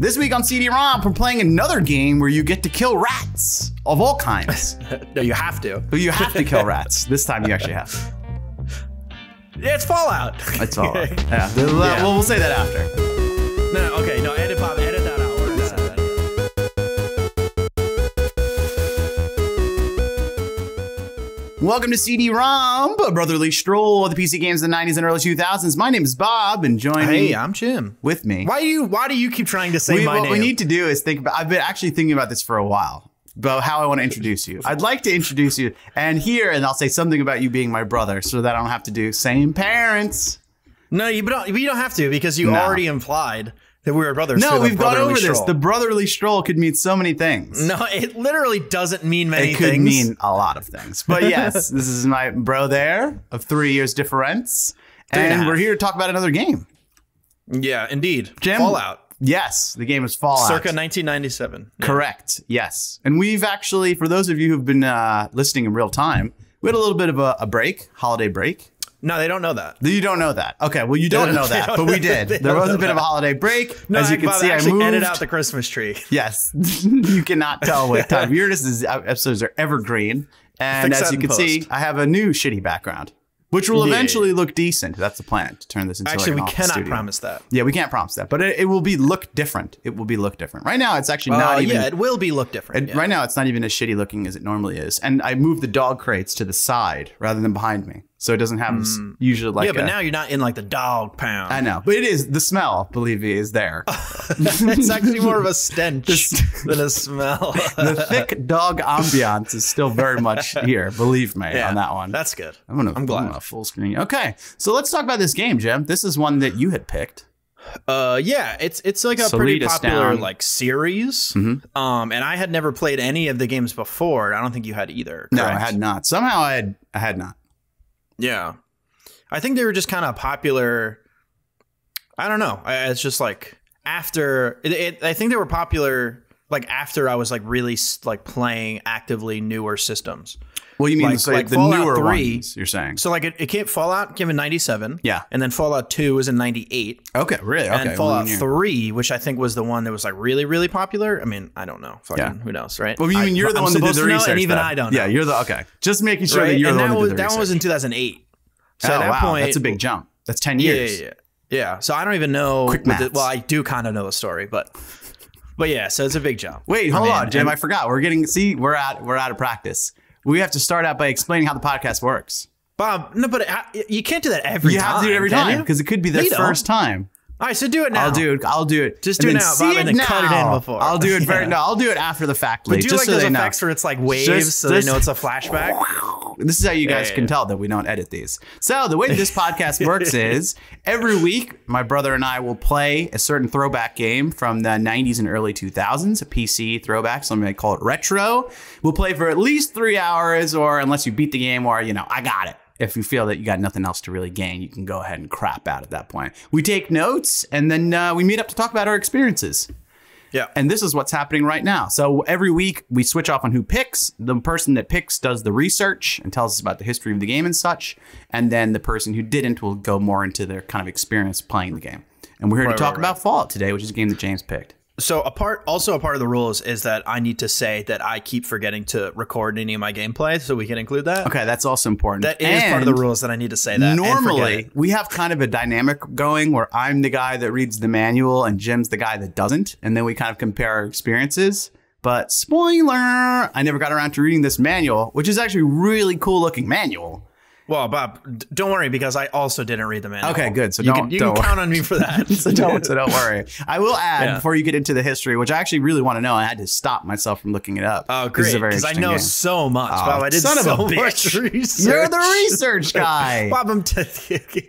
This week on CD ROMP, we're playing another game where you get to kill rats of all kinds. no, you have to. but you have to kill rats. This time you actually have to. Yeah, it's Fallout. It's all. right. Yeah. We'll, we'll, we'll say that after. no, no, okay, no, edit Bob, Welcome to CD ROMP, a brotherly stroll of the PC games of the 90s and early 2000s. My name is Bob, and joining me, Hey, I'm Jim. with me. Why do you Why do you keep trying to say we, my what name? What we need to do is think about. I've been actually thinking about this for a while about how I want to introduce you. I'd like to introduce you, and here, and I'll say something about you being my brother, so that I don't have to do same parents. no, you don't. You don't have to because you No. already implied that we were brothers. No, we've gone brotherly over this. The brotherly stroll could mean so many things. no, it literally doesn't mean many things. it could things. mean a lot of things. But yes, this is my bro there of three years difference, Three and and we're here to talk about another game. yeah, indeed. Jim? Fallout, Yes, the game is Fallout. circa 1997. Yeah. Correct. Yes. And we've actually, for those of you who've been uh, listening in real time, we had a little bit of a, a break, holiday break. No, they don't know that. You don't know that. Okay. Well, you don't don't- know that, don't but we did. There was a bit of a holiday break. No, As you I, can Bob, see, I actually moved. edit out the Christmas tree. yes. you cannot tell what time this is. Episodes are evergreen. And Fix as you can see. I have a new shitty background, which will Yeah. eventually look decent. That's the plan to turn this into Actually, like we cannot studio. promise that. Yeah, we can't promise that, but it, it will be look different. It will be look different. Right now, it's actually not Uh, even. yeah, it will be look different. And yeah. Right now, it's not even as shitty looking as it normally is. And I moved the dog crates to the side rather than behind me, so it doesn't have as usually like. Yeah, but a- now you're not in like the dog pound. I know, but it is the smell. Believe me, is there. it's actually more of a stench than a smell. the thick dog ambiance is still very much here. Believe me Yeah, on that one. That's good. I'm gonna. I'm glad. gonna full screen. Okay, so let's talk about this game, Jim. This is one that you had picked. Uh, yeah, it's it's like a So pretty popular down. Mm-hmm. like series. Um, and I had never played any of the games before. I don't think you had either. No, I had not. Somehow I had. I had not. Yeah, I think they were just kind of popular. I don't know. It's just like after it, it, I think they were popular like after I was like really like playing actively newer systems. Well, you mean Like- so like the Fallout newer 3. ones? You're saying? So like it, it came Fallout came in '97. Yeah. and then Fallout Two was in '98. Okay, really? Okay. and Fallout you're- 3, which I think was the one that was like really, really popular. I mean, I don't know. Fucking, Yeah. Who knows, right? Well, you mean you're the I'm one that did the to know, research, and even though. I don't know. Yeah, you're the okay. Just making sure right? that you're and the one that that was the that one was in 2008. So oh at that wow, point, that's a big jump. That's ten years. yeah, yeah, yeah. So I don't even know. Quick the- well, I do kind of know the story, but but yeah. So it's a big jump. Wait, hold on, Jim. I forgot. We're getting see. We're at we're out of practice. We have to start out by explaining how the podcast works. Bob, no, but I, you can't do that every You time. You have to do it every time because it could be the first time. All right, so do it now. I'll do it. I'll do it. Just do it now, see Bob, and then cut it in before. I'll do it very. Yeah. No, I'll do it after the fact. But do just like so those they know. effects where it's like waves, Just- so just- they know it's a flashback. This is how you guys yeah, can yeah. tell that we don't edit these. So the way this podcast works is every week, my brother and I will play a certain throwback game from the 90s and early 2000s, a PC throwback. Some might call it retro. We'll play for at least three hours, or unless you beat the game, or you know, I got it. If you feel that you got nothing else to really gain, you can go ahead and crap out at that point. We take notes, and then uh, we meet up to talk about our experiences. Yeah. And this is what's happening right now. So every week we switch off on who picks. The person that picks does the research and tells us about the history of the game and such. And then the person who didn't will go more into their kind of experience playing the game. And we're here to Right, talk right, about Fallout today, which is a game that James picked. So a part, also a part of the rules is that I need to say that I keep forgetting to record any of my gameplay, so we can include that. Okay, that's also important. That is part of the rules that I need to say that. Normally, we have kind of a dynamic going where I'm the guy that reads the manual and Jim's the guy that doesn't. And then we kind of compare our experiences. But spoiler, I never got around to reading this manual, which is actually a really cool looking manual. Well, Bob, don't worry because I also didn't read the manual. Okay, good. So you don't- can, you don't can count on me for that. so don't so don't worry. I will add Yeah. before you get into the history, which I actually really want to know. I had to stop myself from looking it up. Oh, 'cause it's a great! Because I know game. so much, Oh, Bob. I did son of a so bitch. research. You're the research guy. Bob, I'm t-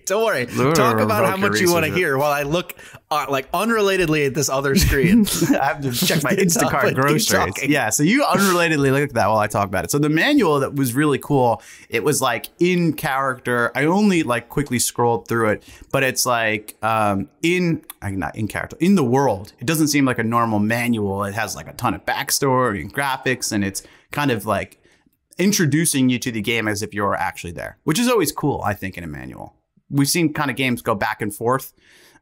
don't worry. Lure Talk about how much you want to hear while I look uh, like unrelatedly at this other screen. I have to check my Instacart groceries. Yeah, so you unrelatedly look at that while I talk about it. So the manual that was really cool. It was like in character. I only like quickly scrolled through it, but it's like um, in not in character in the world. It doesn't seem like a normal manual. It has like a ton of backstory and graphics, and it's kind of like introducing you to the game as if you're actually there, which is always cool. I think in a manual. We've seen kind of games go back and forth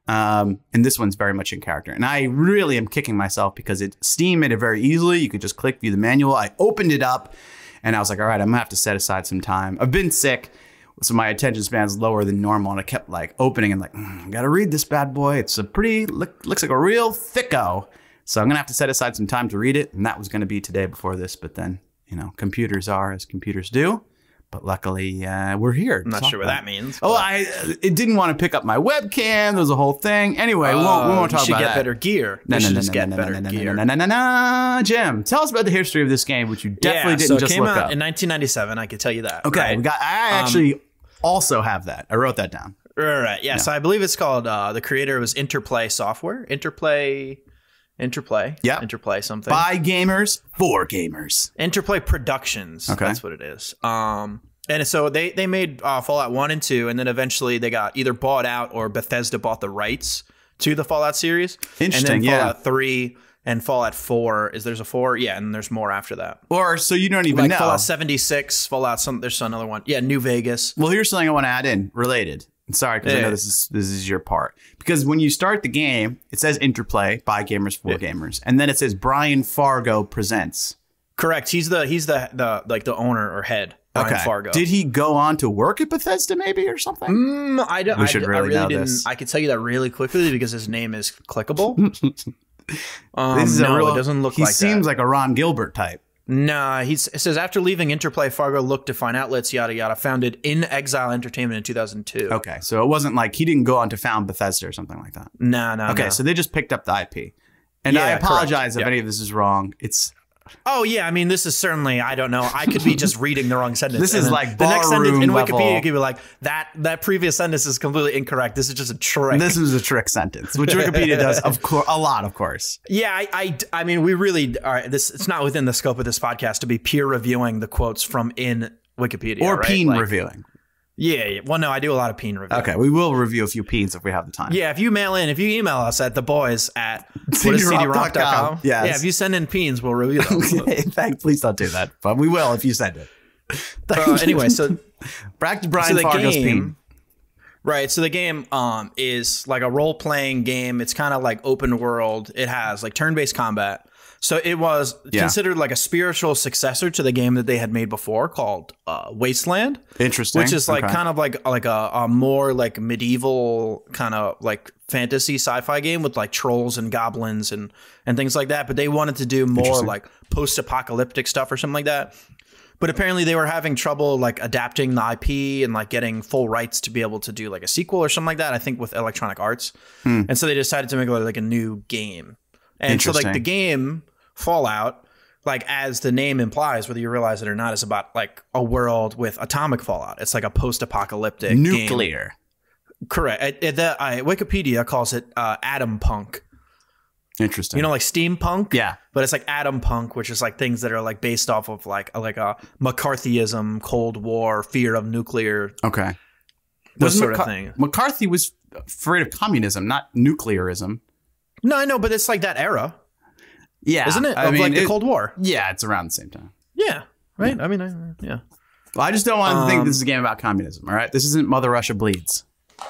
Um, and this one's very much in character. And I really am kicking myself because it Steam made it very easily. You could just click view the manual. I opened it up and I was like, all right, I'm gonna have to set aside some time. I've been sick, so my attention span's lower than normal, and I kept like opening and like, mm, I gotta read this bad boy. It's a pretty look, looks like a real thicko. So I'm gonna have to set aside some time to read it, and that was gonna be today before this. But then, you know, computers are as computers do. But luckily, uh, we're here. I'm not sure what that means. Oh, I it didn't want to pick up my webcam. There was a whole thing. Anyway, we won't, we won't you talk should get better gear. No, no, no, no, get no, better no, no, gear. no, no, no, no, no, Jim, tell us about the history of this game, which you definitely yeah, didn't so it just came look out up. in 1997. I could tell you that. okay, right? we got. I actually also have that. I wrote that down. Right, right. Yeah, so I believe it's called uh, the creator was Interplay Software. Interplay, Interplay. Yeah. Interplay something. By gamers for gamers. Interplay Productions. Okay. That's what it is. Um, and so they they made uh, Fallout One and Two, and then eventually they got either bought out or Bethesda bought the rights to the Fallout series. Interesting, And then yeah. Fallout Three and Fallout Four is there's a four, yeah, and there's more after that. Or so you don't even Like know. Fallout 76, Fallout some there's another one. Yeah, New Vegas. Well, here's something I want to add in related. Sorry, because I know this is this is your part. Because when you start the game, it says Interplay by gamers for gamers, and then it says Brian Fargo presents. Correct. He's the he's the the like the owner or head. Brian Okay. Fargo. Did he go on to work at Bethesda, maybe, or something? Mm, I don't. We I, should I really know didn't. this. I could tell you that really quickly because his name is clickable. um, This is no, a real, it doesn't look he like seems that. like a Ron Gilbert type. Nah, he says after leaving Interplay, Fargo looked to find outlets, yada yada. Founded inXile Entertainment in 2002. Okay, so it wasn't like he didn't go on to found Bethesda or something like that. Nah, nah. Okay, nah. so they just picked up the IP. And I Yeah, correct. apologize if Yeah. any of this is wrong. It's oh yeah, I mean this is certainly I don't know. I could be just reading the wrong sentence. This is like the next sentence in barroom Wikipedia level. could be like that. That previous sentence is completely incorrect. This is just a trick. this is a trick sentence, which Wikipedia does of course a lot, of course. Yeah, I, I, I mean, we really are. This it's not within the scope of this podcast to be peer reviewing the quotes from in Wikipedia Or right? peen Like, reviewing. Yeah, yeah. Well, no, I do a lot of peen reviewing. Okay, we will review a few peens if we have the time. Yeah, if you mail in, if you email us at the boys at CDRomp.com. Yes. yeah, if you send in peens, we'll review them. In fact, please don't do that, but we will if you send it. Uh, anyway, so Back to so Brian the Fargo's peen. right? So the game um is like a role playing game. It's kind of like open world. It has like turn based combat. So it was Yeah. considered like a spiritual successor to the game that they had made before called uh, Wasteland, Interesting. which is like Okay. kind of like like a, a more like medieval kind of like fantasy sci-fi game with like trolls and goblins and and things like that. But they wanted to do more like post apocalyptic stuff or something like that. But apparently they were having trouble like adapting the IP and like getting full rights to be able to do like a sequel or something like that. I think with Electronic Arts, Hmm. and so they decided to make like a new game. And so like the game Fallout, like as the name implies, whether you realize it or not, is about like a world with atomic fallout. It's like a post-apocalyptic game. nuclear. Correct. It- it- the- I- Wikipedia calls it uh, atom punk. Interesting. You know, like steampunk. yeah. But it's like atom punk, which is like things that are like based off of like like a McCarthyism, Cold War, fear of nuclear, Okay. Wasn't sort of thing. McCarthy was afraid of communism, not nuclearism. No, I know, but it's like that era, Yeah, isn't it? I of mean, like the it- Cold War. Yeah, it's around the same time. Yeah. Right. I mean, I, yeah. Well, I just don't want to think Um, this is a game about communism. All right, this isn't Mother Russia bleeds,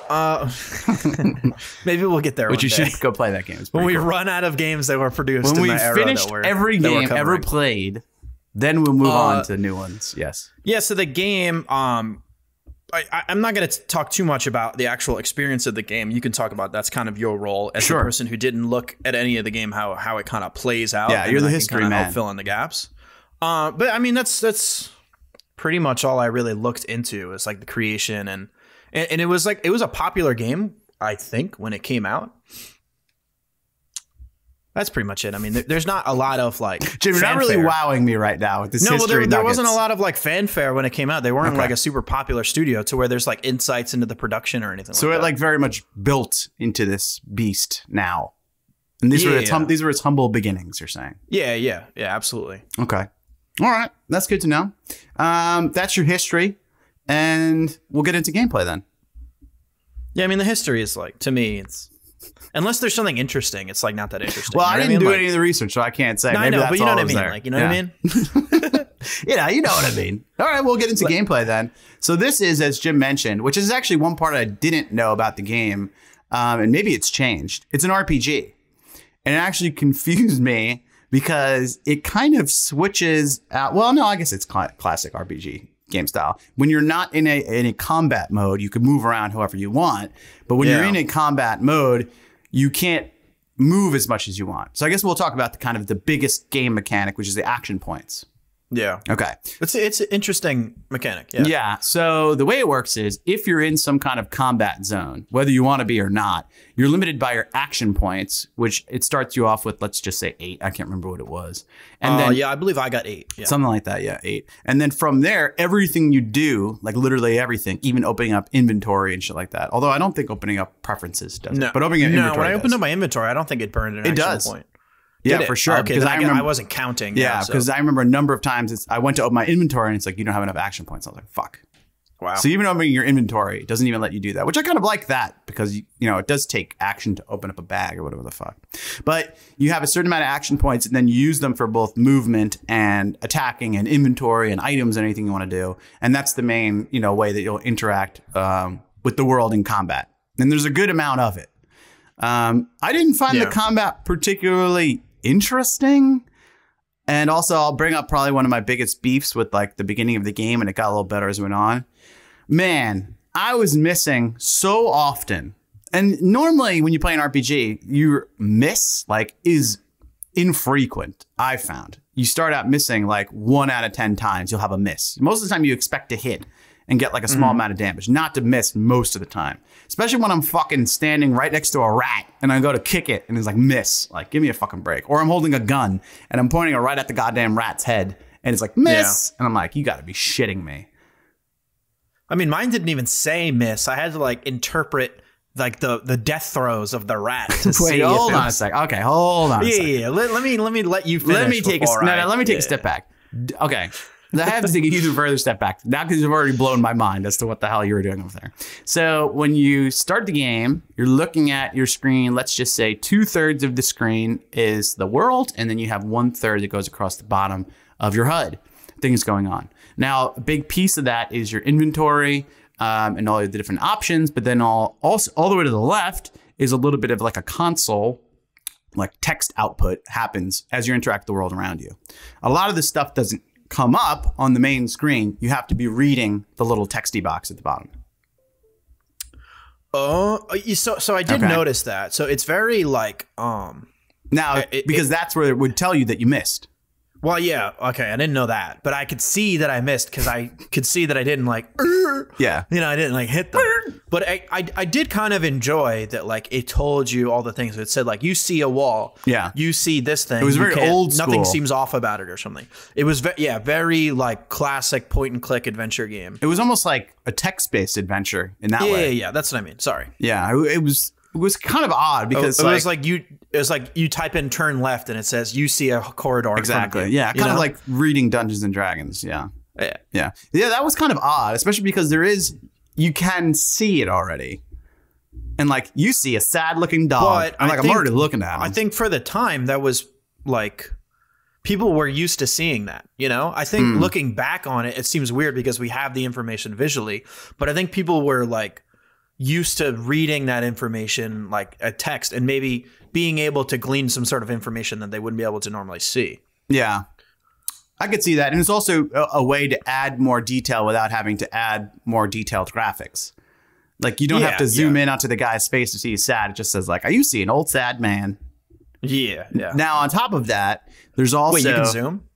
Uh, maybe we'll get there. which one you day. should go play that game. When we cool. run out of games that were produced when in we the era finished that every game ever played, then we'll move on Uh, to new ones. Yes. Yeah, so the game, um, I, I, I'm not going to talk too much about the actual experience of the game. You can talk about that's kind of your role as Sure. a person who didn't look at any of the game, how how it kind of plays out. Yeah, you're the I history man. Help fill in the gaps. Uh, but I mean, that's that's pretty much all I really looked into is like the creation and and, and it was like it was a popular game. I think when it came out. That's pretty much it. I mean, there, there's not a lot of like. Jim, you're not really wowing me right now with this No, well, there, there wasn't a lot of like fanfare when it came out. They weren't Okay. like a super popular studio to where there's like insights into the production or anything. So like it that. like very much built into this beast now. And these were its hum- Yeah. these were its humble beginnings. You're saying. yeah, yeah, yeah, absolutely. Okay. All right. That's good to know. Um, that's your history, and we'll get into gameplay then. Yeah, I mean the history is like to me, it's unless there's something interesting, it's like not that interesting. Well, You I know what didn't mean? do Like- any of the research, so I can't say. No, I know, but you know what I mean. there. Like, you know Yeah. what I mean? Yeah, you know what I mean. All right, we'll get into gameplay then. So this is, as Jim mentioned, which is actually one part I didn't know about the game. um, and maybe it's changed. It's an RPG, and it actually confused me because it kind of switches out. Well, no, I guess it's cl- classic RPG game style. When you're not in a in a combat mode, you can move around however you want. But when you're in a combat mode, you can't move as much as you want. So I guess we'll talk about the kind of the biggest game mechanic, which is the action points. Yeah. Okay. It's it's an interesting mechanic. Yeah. Yeah. So the way it works is if you're in some kind of combat zone, whether you want to be or not, you're limited by your action points, which it starts you off with, let's just say eight. I can't remember what it was. And Uh, then yeah, I believe I got eight. Yeah. something like that. Yeah. Eight. And then from there, everything you do, like literally everything, even opening up inventory and shit like that. Although I don't think opening up preferences does it. But opening up no, inventory. when I opened up my inventory, I don't think it burned an It does. point. Yeah, it? for sure. Okay, because then I, I remember, I wasn't counting. Yeah, so- because I remember a number of times it's, I went to open my inventory and it's like, you don't have enough action points. I was like, fuck. wow. So even opening your inventory doesn't even let you do that, which I kind of like that because you know it does take action to open up a bag or whatever the fuck. But you have a certain amount of action points and then you use them for both movement and attacking and inventory and items and anything you want to do. And that's the main you know way that you'll interact um, with the world in combat. And there's a good amount of it. Um, I didn't find Yeah. the combat particularly interesting. And also, I'll bring up probably one of my biggest beefs with like the beginning of the game, and it got a little better as it went on. Man, I was missing so often. And normally, when you play an RPG, your miss like is infrequent. I found you start out missing like one out of ten times. You'll have a miss. Most of the time, you expect to hit and get like a small mm-hmm. amount of damage, not to miss most of the time. Especially when I'm fucking standing right next to a rat and I go to kick it and it's like miss. Like, give me a fucking break. Or I'm holding a gun and I'm pointing it right at the goddamn rat's head and it's like miss. And I'm like, you gotta be shitting me. I mean, mine didn't even say miss. I had to like interpret like the the death throes of the rat. To Wait, hold on a sec. Okay, hold on Yeah, yeah, yeah. Let, let me let me let you finish. let me take a before no, no, let me take yeah. a step back. Okay. I have to take an even further step back now because you've already blown my mind as to what the hell you were doing over there. So when you start the game, you're looking at your screen. Let's just say two thirds of the screen is the world, and then you have one third that goes across the bottom of your HUD. Things going on. Now, a big piece of that is your inventory um, and all the different options, but then all also all the way to the left is a little bit of like a console like text output happens as you interact with the world around you. A lot of this stuff doesn't come up on the main screen. You have to be reading the little texty box at the bottom. Oh, so so I did Okay. notice that. So it's very like um. Now, it- because that's where it would tell you that you missed. Well, yeah, okay, I didn't know that, but I could see that I missed because I could see that I didn't like. Yeah. You know, I didn't like hit them. But I, I, I did kind of enjoy that, like, it told you all the things. It said, like, you see a wall. Yeah. You see this thing. It was very old Nothing seems off about it or something. It was, ve- yeah, very, like, classic point and click adventure game. It was almost like a text based adventure in that Yeah, yeah, way. yeah, that's what I mean. Sorry. Yeah. it- was was kind of odd because it like, was like you, it was like you type in turn left and it says you see a corridor. in front of exactly. you, Yeah. Kind of like reading Dungeons and Dragons. Yeah. Yeah. Yeah. Yeah. That was kind of odd, especially because there is you can see it already. And like you see a sad looking dog. But I'm like, think- I'm already looking at him. I think for the time that was like people were used to seeing that, you know? I think Hmm. looking back on it, it seems weird because we have the information visually, but I think people were like used to reading that information like a text and maybe being able to glean some sort of information that they wouldn't be able to normally see. Yeah. I could see that. And it's also a, a way to add more detail without having to add more detailed graphics. Like you don't have to zoom yeah. in onto the guy's face to see he's sad. It just says like, "Are you see an old sad man?" Yeah, yeah. Now on top of that, there's also Wait, you can zoom?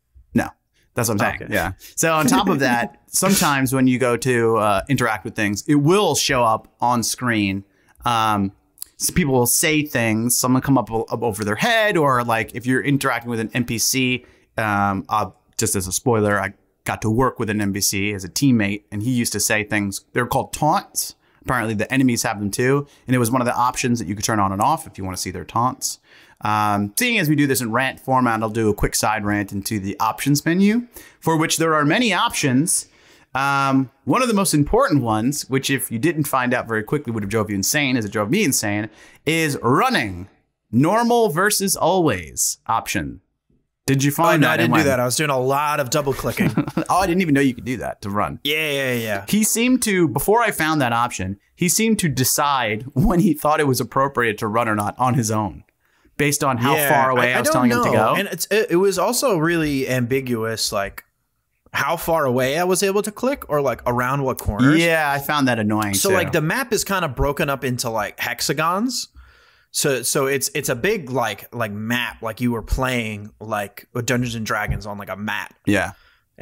That's what I'm saying. Okay. Yeah. So on top of that, sometimes when you go to uh, interact with things, it will show up on screen. Um, so people will say things. Some will come up, up over their head, or like if you're interacting with an NPC. Um, uh, just as a spoiler, I got to work with an NPC as a teammate, and he used to say things. They're called taunts. Apparently, the enemies have them too, and it was one of the options that you could turn on and off if you want to see their taunts. Um, seeing as we do this in rant format, I'll do a quick side rant into the options menu, for which there are many options. Um, one of the most important ones, which if you didn't find out very quickly would have drove you insane, as it drove me insane, is running. Normal versus always option. Did you Oh, find no, that? I didn't do that. I was doing a lot of double clicking. oh, I didn't even know you could do that to run. yeah, yeah, yeah. He seemed to, before I found that option, he seemed to decide when he thought it was appropriate to run or not on his own, based on how Yeah, far away I, was don't telling him to go. And it's it, it was also really ambiguous, like how far away I was able to click, or like around what corners. yeah, I found that annoying. So too. like the map is kind of broken up into like hexagons. So so it's it's a big like like map like you were playing like Dungeons and Dragons on like a map. yeah,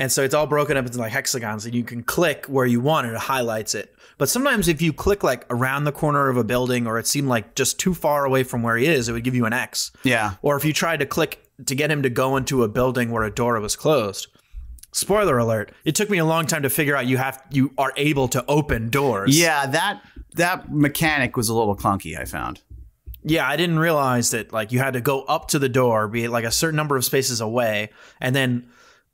And so it's all broken up into like hexagons and you can click where you want and it highlights it. But sometimes if you click like around the corner of a building or it seemed like just too far away from where he is, it would give you an X. yeah, Or if you tried to click to get him to go into a building where a door was closed. Spoiler alert, it took me a long time to figure out you have you are able to open doors. yeah. That that mechanic was a little clunky. I found. Yeah, I didn't realize that like you had to go up to the door, be like a certain number of spaces away, and then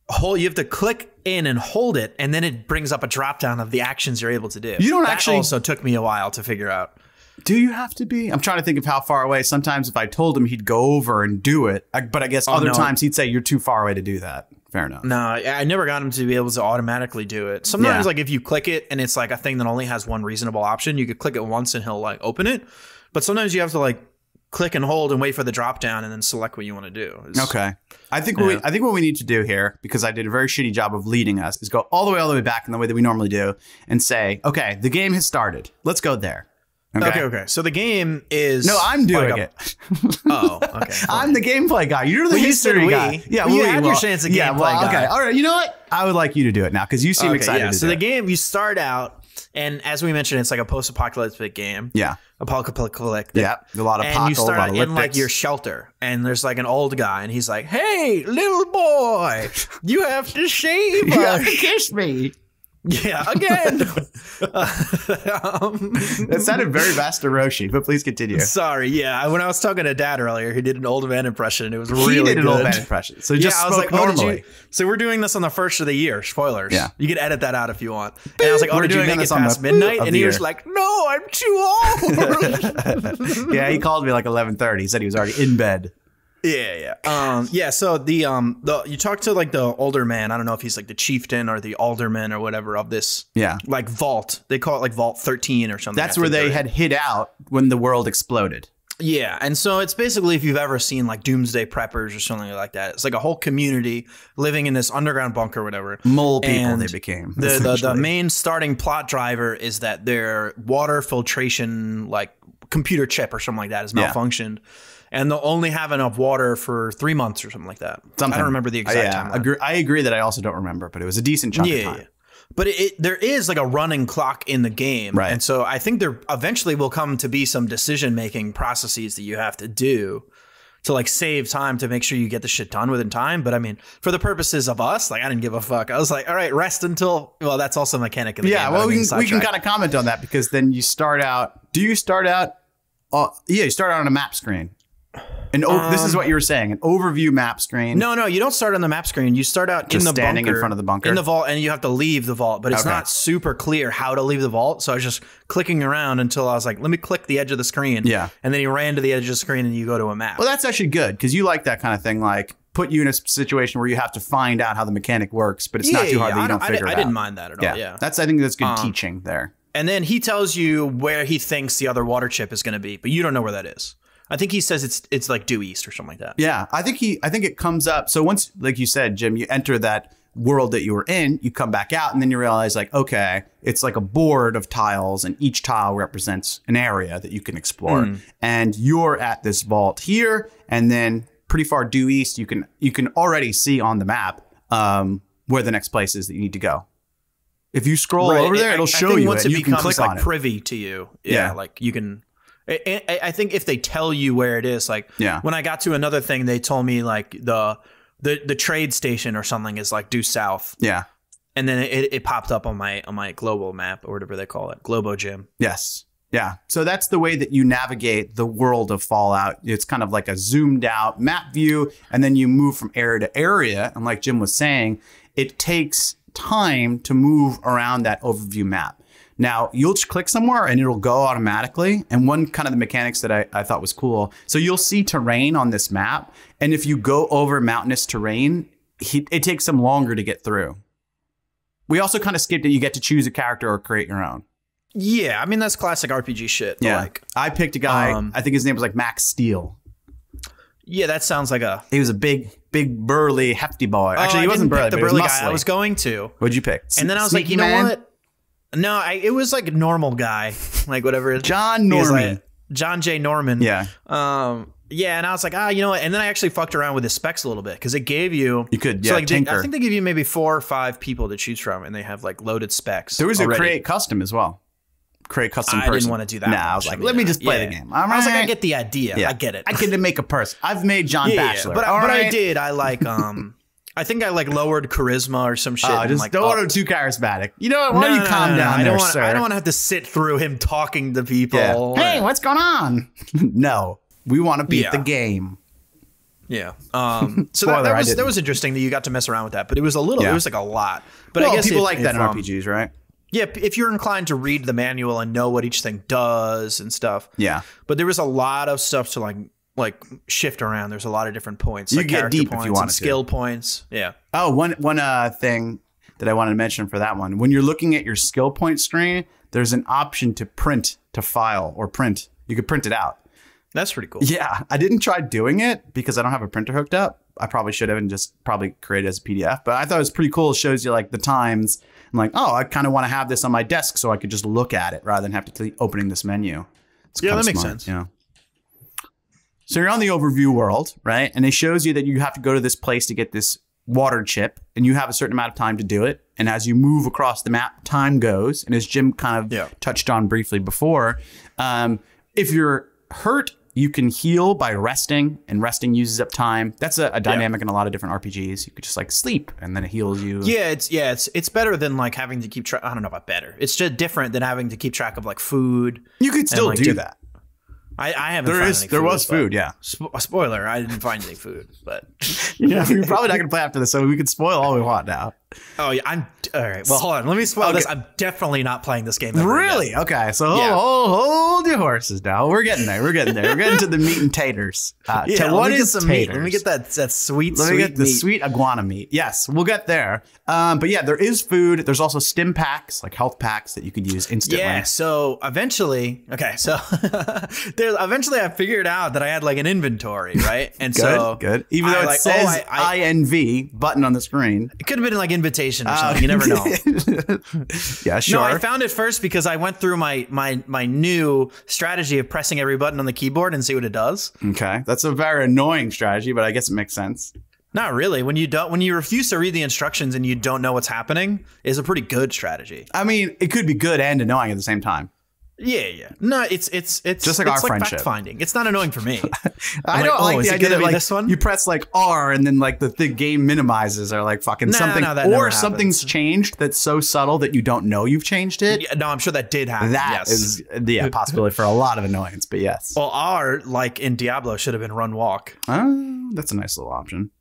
hold you have to click in and hold it, and then it brings up a drop down of the actions you're able to do. You don't That actually- also took me a while to figure out. Do you have to be? I'm trying to think of how far away. Sometimes if I told him, he'd go over and do it. But I guess oh, other no. times he'd say you're too far away to do that. Fair enough. No, I I never got him to be able to automatically do it. Sometimes, Yeah. like if you click it and it's like a thing that only has one reasonable option, you could click it once and he'll like open it. But sometimes you have to like click and hold and wait for the drop down and then select what you want to do. It's- Okay. I think what we, I think what we need to do here, because I did a very shitty job of leading us, is go all the way all the way back in the way that we normally do, and say, okay, the game has started. Let's go there. Okay. Okay, okay. So the game is No, I'm doing like it. Oh, okay. I'm the gameplay guy. You're the Well, you history we. guy. Yeah, Well, you we. had your chance at yeah, gameplay well, guy. Okay, all right. You know what? I would like you to do it now because you seem Okay, excited yeah. So do the game, you start out, and as we mentioned, it's like a post-apocalyptic game. Yeah, Apocalyptic. yeah. A lot of And pockle, you a lot start of in like your shelter, and there's like an old guy, and he's like, "Hey, little boy, you have to shave us." kiss me. Yeah, again. um, That sounded very Vastaroshi, but please continue. sorry, yeah. When I was talking to Dad earlier, he did an old man impression. It was He really did an good. old man impression, so Yeah, just I was like, oh, normally. you? So we're doing this on the first of the year. Spoilers. Yeah. you can edit that out if you want. And I was like, oh, We're did you doing make this it past midnight? And he was like, no, I'm too old. yeah, he called me like 11:30. He said he was already in bed. Yeah, yeah, um, yeah. So the um, the you talk to like the older man. I don't know if he's like the chieftain or the alderman or whatever of this. Yeah. like vault. They call it like Vault 13 or something. That's where they they're in. had hid out when the world exploded. Yeah, and so it's basically if you've ever seen like Doomsday Preppers or something like that. It's like a whole community living in this underground bunker or whatever. Mole people And they became. The, the the main starting plot driver is that their water filtration like computer chip or something like that has Yeah. And they'll only have enough water for three months or something like that. Something. I don't remember the exact yeah, time. agree, I agree that I also don't remember, but it was a decent chunk Yeah, of time. yeah. But it, it, there is like a running clock in the game, Right. And so I think there eventually will come to be some decision making processes that you have to do to like save time to make sure you get the shit done within time. But I mean, for the purposes of us, like I didn't give a fuck. I was like, all right, rest until. Well, that's also a mechanic of the Yeah, game. Yeah, well, I we can, we can kind of comment on that because then you start out. Do you start out? Uh, yeah, you start out on a map screen. And o- this is what you were saying: an overview map screen. Um, No, no, you don't start on the map screen. You start out Just in the standing in front of the bunker? in the vault, and you have to leave the vault. But it's Okay. not super clear how to leave the vault. So I was just clicking around until I was like, "Let me click the edge of the screen." Yeah. and then he ran to the edge of the screen, and you go to a map. Well, that's actually good because you like that kind of thing. Like put you in a situation where you have to find out how the mechanic works, but it's not too hard that you I don't I, figure didn't- it I out. didn't mind that at Yeah. all. Yeah. that's I think that's good Um, teaching there. and then he tells you where he thinks the other water chip is going to be, but you don't know where that is. I think he says it's it's like due east or something like that. Yeah, I think he. I think it comes up. So once, like you said, Jim, you enter that world that you were in, you come back out, and then you realize, like, okay, it's like a board of tiles, and each tile represents an area that you can explore. Hmm. And you're at this vault here, and then pretty far due east, you can you can already see on the map um, where the next place is that you need to go. If you scroll Right. over there, I- it'll I show think you once it. it You can becomes click like privy to you. Yeah, Yeah. like you can. I, I think if they tell you where it is, like Yeah. when I got to another thing, they told me like the the the trade station or something is like due south, Yeah. and then it, it popped up on my on my global map or whatever they call it, Globo Gym. Yes. Yeah. So that's the way that you navigate the world of Fallout. It's kind of like a zoomed out map view, and then you move from area to area. And like Jim was saying, it takes time to move around that overview map. Now you'll just click somewhere and it'll go automatically. And one kind of the mechanics that I, I thought was cool. So you'll see terrain on this map, and if you go over mountainous terrain, he, it takes them longer to get through. We also kind of skipped it. You get to choose a character or create your own. Yeah, I mean that's classic RPG shit. Yeah, Like, I picked a guy. Um, I think his name was like Max Steel. yeah, that sounds like a. He was a big, big, burly, hefty boy. Actually, Oh, he wasn't burly, the he was burly guy. I was going to, What'd you pick? and then I was like, Sneaky you know Man? what? No, I, it was like a normal guy, like whatever. John Norman. like John J. Norman. Yeah, Um. Yeah, and I was like, ah, you know what? And then I actually fucked around with the specs a little bit because it gave you. you could. so Yeah, like they, tinker. I think they give you maybe four or five people to choose from, and they have like loaded specs. there was already. a create custom as well. Create custom. I person. didn't want to do that. Nah, I was much. like, mean, let me just play yeah. the game. All I was like, I right. get the idea. Yeah. I get it. I get to make a person. I've made John yeah, Bachelor. but I, but I did. I like um. I think I like lowered charisma or some shit. Oh, and, just like, don't up- want him too charismatic. You know what? Why No, don't you no, calm no, no, down I there, don't want, sir? I don't want to have to sit through him talking to people. Yeah. Hey, what's going on? no, we want to beat Yeah. the game. Yeah. Um. So that, Spoiler, that I was that was interesting that you got to mess around with that, but it was a little. Yeah. It was like a lot. But well, I guess people if- like that if, in um, RPGs, right? Yeah, if you're inclined to read the manual and know what each thing does and stuff. Yeah. But there was a lot of stuff to like like shift around. There's a lot of different points. You like get deep if you and wanted to. skill points. Yeah. Oh, one one uh thing that I wanted to mention for that one. When you're looking at your skill point screen, there's an option to print to file or print. You could print it out. That's pretty cool. Yeah, I didn't try doing it because I don't have a printer hooked up. I probably should have and just probably create it as a PDF. But I thought it was pretty cool. It shows you like the times. I'm like, oh, I kind of want to have this on my desk so I could just look at it rather than have to keep opening this menu. It's Yeah, that makes smart, sense. Yeah. So you're on the overview world, right? And it shows you that you have to go to this place to get this water chip, and you have a certain amount of time to do it. And as you move across the map, time goes. And as Jim kind of Yeah. touched on briefly before, um, if you're hurt, you can heal by resting, and resting uses up time. That's a, a dynamic in a lot of different RPGs. You could just like sleep, and then it heals you. Yeah, it's yeah, it's it's better than like having to keep track. I don't know about better. It's just different than having to keep track of like food. You could still like, do do- that. I, I haven't. There is, there food, was food. Yeah. Spo- spoiler: I didn't find any food, but Yeah, we're probably not gonna play after this, so we can spoil all we want now. Oh yeah, I'm all right. Well, hold on, let me spoil this. I'm definitely not playing this game. Really? again. Okay. So Yeah. hold, hold your horses now. We're getting there. We're getting there. We're getting to the meat and taters. Uh, Yeah, me get some meat. Let me get that that sweet, Let sweet me get the meat. sweet iguana meat. Yes, we'll get there. Um, but yeah, there is food. There's also stim packs, like health packs that you could use instantly. Yeah. So eventually, okay. So there. Eventually, I figured out that I had like an inventory, right? And Good, so good. Even though I, it like, oh, says I- I- INV button on the screen. it could have been like invitation or Uh. You never know. yeah, sure. No, I found it first because I went through my my my new strategy of pressing every button on the keyboard and see what it does. okay, that's a very annoying strategy, but I guess it makes sense. Not really. When you don't when you refuse to read the instructions and you don't know what's happening is a pretty good strategy. I mean, it could be good and annoying at the same time. Yeah, yeah. No, it's it's it's Just like it's our friendship. fact finding. It's not annoying for me. I don't oh, like the idea that like this one? you press like R and then like the, the game minimizes or like fucking Nah, something no, that or something's changed that's so subtle that you don't know you've changed it. Yeah, no, I'm sure that did happen. That yes. is uh, the possibility for a lot of annoyance, but yes. well, R like in Diablo should have been run walk. Oh, that's a nice little option.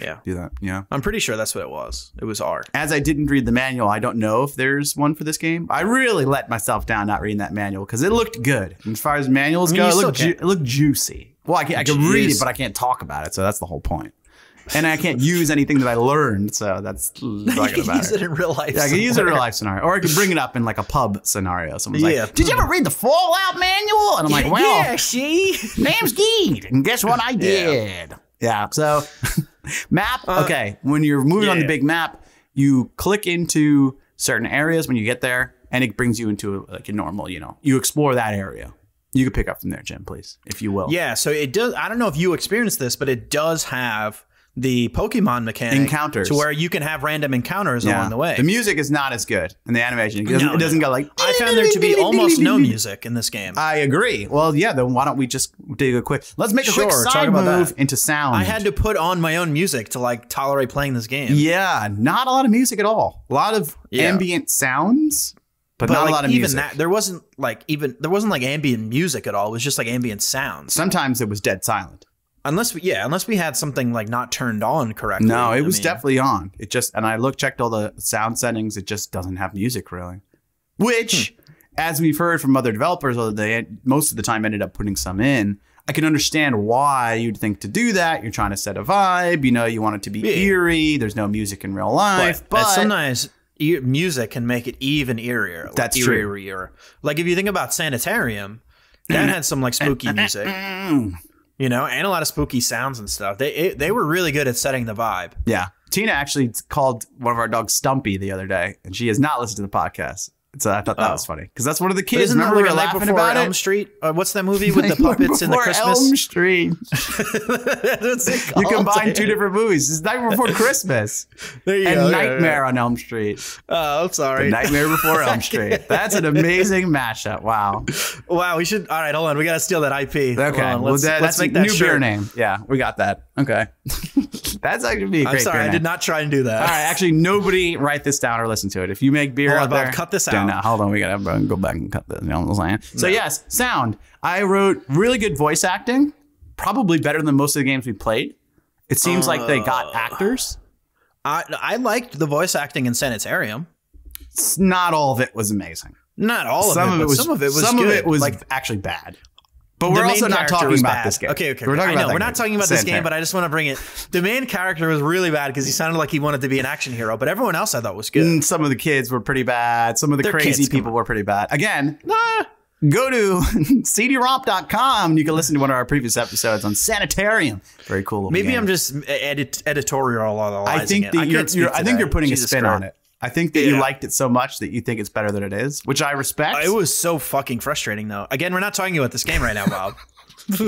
Yeah. Do that, yeah. I'm pretty sure that's what it was. It was R. As I didn't read the manual, I don't know if there's one for this game. I really let myself down not reading that manual because it looked good. And as far as manuals mean, go, it looked, ju- it looked juicy. Well, I can, I can read it, but I can't talk about it, so that's the whole point. And I can't use anything that I learned, so that's not can matter. use it in real life. Yeah, I can use it in a real life scenario, or I could bring it up in like a pub scenario. Someone's Yeah. like, "Did you ever read the Fallout manual?" And I'm like, "Well, yeah, she. name's Geed, and guess what I did?" Yeah. So, map. Uh, okay, when you're moving on the big map, you click into certain areas when you get there, and it brings you into like a normal. You know, you explore that area. You can pick up from there, Jim, please, if you will. Yeah, so it does. I don't know if you experienced this, but it does have the Pokemon mechanic Encounters. to where you can have random encounters Yeah. along the way. The music is not as good, and the animation it doesn't, No, it doesn't no. go like. I found there to be almost no music in this game. I agree. Well, yeah. Then why don't we just dig a quick? Let's make a quick Sure, talk side move that. into sound. I had to put on my own music to like tolerate playing this game. Yeah, not a lot of music at all. A lot of Yeah. ambient sounds, but, but not like, a lot of even music. that there wasn't like even there wasn't like ambient music at all. It was just like ambient sounds. Sometimes it was dead silent. Unless we yeah, unless we had something like not turned on correctly. No, it I was mean, definitely on. It just and I looked checked all the sound settings. It just doesn't have music really. which, hmm. as we've heard from other developers, although they most of the time ended up putting some in. I can understand why you'd think to do that. You're trying to set a vibe. You know, you want it to be Yeah. eerie. There's no music in real life, but, but, sometimes e- music can make it even eerier. Like That's true. eerier. Like if you think about Sanitarium, that had some like spooky music, you know, and a lot of spooky sounds and stuff. They it, they were really good at setting the vibe. yeah. Tina actually called one of our dogs Stumpy the other day, and she has not listened to the podcast. So I thought that Oh. was funny because that's one of the kids. isn't that like we were laughing before about Elm it. Street? Uh, what's that movie with the puppets in the Christmas? Elm Street. You combine two different movies. It's Night Before Christmas There you and go. Yeah, Nightmare on Elm Street. Oh, I'm sorry. Nightmare Before Elm Street. That's an amazing mashup. Wow. Wow, we should. All right, hold on. We gotta steal that IP. Okay. well, let's, that, let's that's make that new shirt. beer name. Yeah, we got that. Okay. That's actually be I'm sorry, I did not try and do that. All right, actually, nobody write this down or listen to it. If you make beer Hold out on, there, cut this out. know. Hold on, we gotta go back and cut this. You know what I'm saying? So yes, sound. I wrote really good voice acting, probably better than most of the games we played. It seems like they Uh. got actors. I I liked the voice acting in Sanitarium. It's not all of it was amazing. Not all of some it, of it was some of it was some good. of it was like actually bad. But the we're also not talking about bad. this game. Okay, okay. We're talking I about know we're not game. talking about this Sanitarium. game, but I just want to bring it. The main character was really bad because he sounded like he wanted to be an action hero, but everyone else I thought was good. Mm, some of the kids were pretty bad. Some of the They're crazy kids, people were pretty bad. Again, ah, go to cdromp.com. You can listen to one of our previous episodes on Sanitarium. Very cool. Maybe game. I'm just edit editorializing I think that I you're, you're I think that. you're putting Jesus a spin Christ. on it. I think that you liked it so much that you think it's better than it is, which I respect. It was so fucking frustrating, though. Again, we're not talking about this game right now, Bob.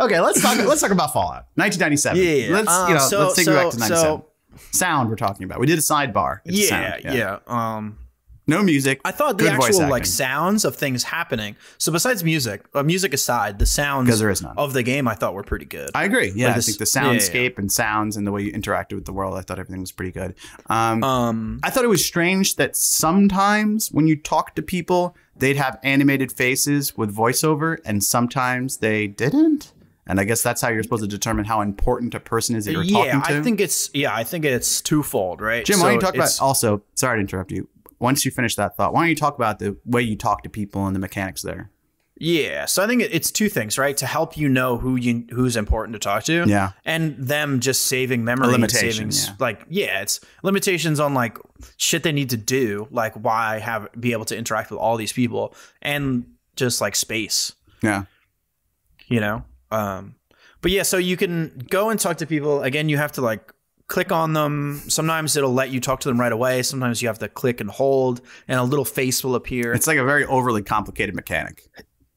okay, let's talk. let's talk about Fallout 1997. Yeah, let's um, you know so- let's take it back to so- 97. so- sound we're talking about. We did a sidebar. It's yeah, sound, yeah, Um, No music. I thought the actual like sounds of things happening. So besides music, uh, music aside, the sounds there is none. of the game I thought were pretty good. I agree. Yeah, Like I this- think the yeah, yeah, soundscape and sounds and the way you interacted with the world, I thought everything was pretty good. Um, um, I thought it was strange that sometimes when you talk to people, they'd have animated faces with voiceover, and sometimes they didn't. And I guess that's how you're supposed to determine how important a person is that you're yeah, talking to. Yeah, I think it's yeah, I think it's twofold, right? Jim, why don't you So talk about also? Sorry to interrupt you. Once you finish that thought, why don't you talk about the way you talk to people and the mechanics there? Yeah, so I think it's two things, right? To help you know who you who's important to talk to, Yeah. and them just saving memory, and limitation, saving, yeah. like yeah, it's limitations on like shit they need to do, like why have be able to interact with all these people, and just like space, Yeah. you know. Um, but yeah, so you can go and talk to people. Again, you have to like click on them. Sometimes it'll let you talk to them right away. Sometimes you have to click and hold, and a little face will appear. It's like a very overly complicated mechanic.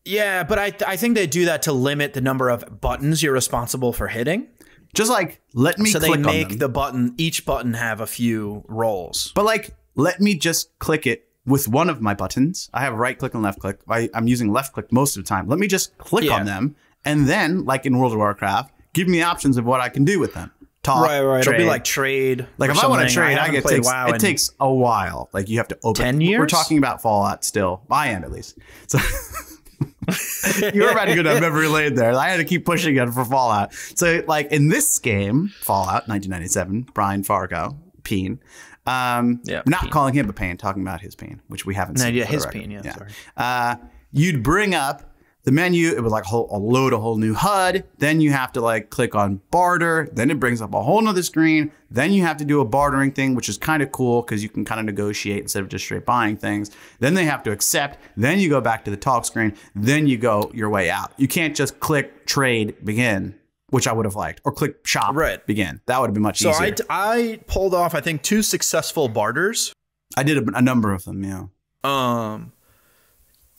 Yeah, but I I think they do that to limit the number of buttons you're responsible for hitting. Just like let me so they click on make the button each button have a few roles. But like, let me just click it with one of my buttons. I have right click and left click. I, I'm using left click most of the time. Let me just click Yeah. on them, and then, like in World of Warcraft, give me options of what I can do with them. Talk, Right, right. It'll be like trade. Like if I want to trade, I, haven't get takes, WoW it takes a while. Like you have to open. 10 years. We're talking about Fallout still. I am at least. So you were about to go down memory lane there. I had to keep pushing it for Fallout. So like in this game, Fallout 1997, Brian Fargo, Peen. Um, Yeah, not Peen. calling him a pain, talking about his pain, which we haven't No, seen. yeah, his pain. Yeah, sorry. Uh, you'd bring up the menu. It would like whole, load a whole new HUD. Then you have to like click on barter. Then it brings up a whole nother screen. Then you have to do a bartering thing, which is kind of cool because you can kind of negotiate instead of just straight buying things. Then they have to accept. Then you go back to the talk screen. Then you go your way out. You can't just click trade begin, which I would have liked, or click shop Right. begin. That would have been much So easier. I, I pulled off I think two successful barters. I did a, a number of them. Yeah. Um,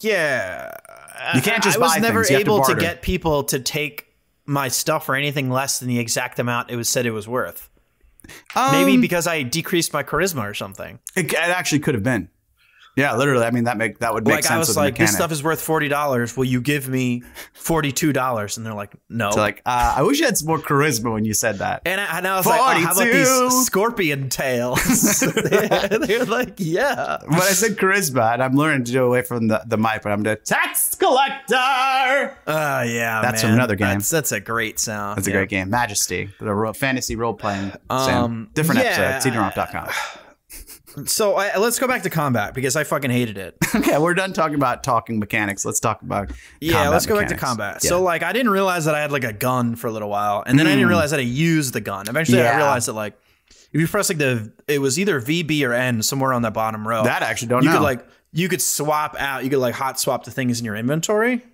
yeah, You can't just I was never things, have to able to, get people to take my stuff for anything less than the exact amount it was said it was worth. Maybe Um, because I decreased my charisma or something. It, it actually could have been. Yeah, literally. I mean, that make that would make like sense. I was like, this stuff is worth forty dollars. Will you give me forty two dollars? And they're like, no. So like, uh, I wish you had some more charisma when you said that. and I, and I was like, oh, how about 42. these scorpion tails? they were like, yeah. When I said charisma, and I'm learning to do away from the, the mic, but I'm the tax collector. Uh, yeah, That's man. from another game. That's, that's a great sound. That's a great game. Majesty, the ro- fantasy role playing. Um, Different yeah. episode. CDRomp.com. So I, let's go back to combat because I fucking hated it. Okay, we're done talking about talking mechanics. Let's talk about Yeah, let's go back to combat. Yeah. So like I didn't realize that I had like a gun for a little while, and then I didn't realize that I used the gun. Eventually, I Hmm. Realized that like if you press like the it was either V, B, or N somewhere on that bottom row. that I actually don't you know. could like you could swap out. You could like hot swap the things in your inventory.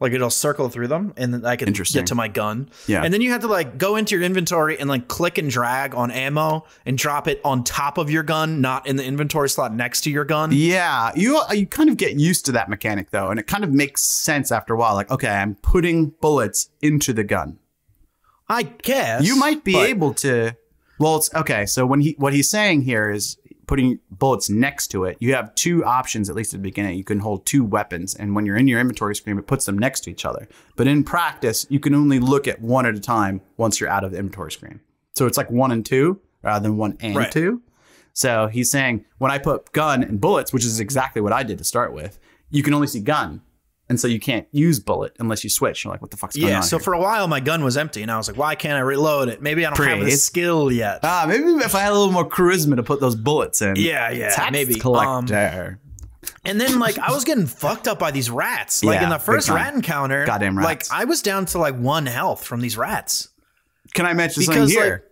Like it'll circle through them, and then I can get to my gun. Yeah. and then you have to like go into your inventory and like click and drag on ammo and drop it on top of your gun, not in the inventory slot next to your gun. Yeah, you you kind of get used to that mechanic though, and it kind of makes sense after a while. Like, okay, I'm putting bullets into the gun. I guess You might be able to. Well, it's okay. So when he what he's saying here is putting bullets next to it. You have two options at least at the beginning. You can hold two weapons, and when you're in your inventory screen, it puts them next to each other. But in practice, you can only look at one at a time once you're out of the inventory screen. So it's like one and two rather than one and Right. two. So he's saying when I put gun and bullets, which is exactly what I did to start with, you can only see gun. And so you can't use bullet unless you switch. You're like, what the fuck's going Yeah, on? Yeah. So here? for a while my gun was empty, and I was like, "Why can't I reload it? Maybe I don't have the skill yet." Ah, maybe if I had a little more charisma to put those bullets in. Yeah, yeah, Tax maybe. Um, collector. And then like I was getting fucked up by these rats. Like Yeah, in the first rat encounter, Goddamn rats. like. I was down to like one health from these rats. Can I mention Because, something here?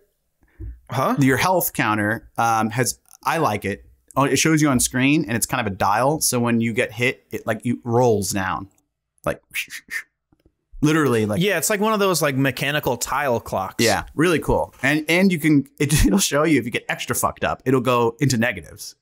Huh? Your health counter um, has. I like it. Oh, It shows you on screen, and it's kind of a dial. So when you get hit, it like you rolls down, like literally, like Yeah, it's like one of those like mechanical tile clocks. yeah, really cool. And and you can it, it'll show you if you get extra fucked up, it'll go into negatives.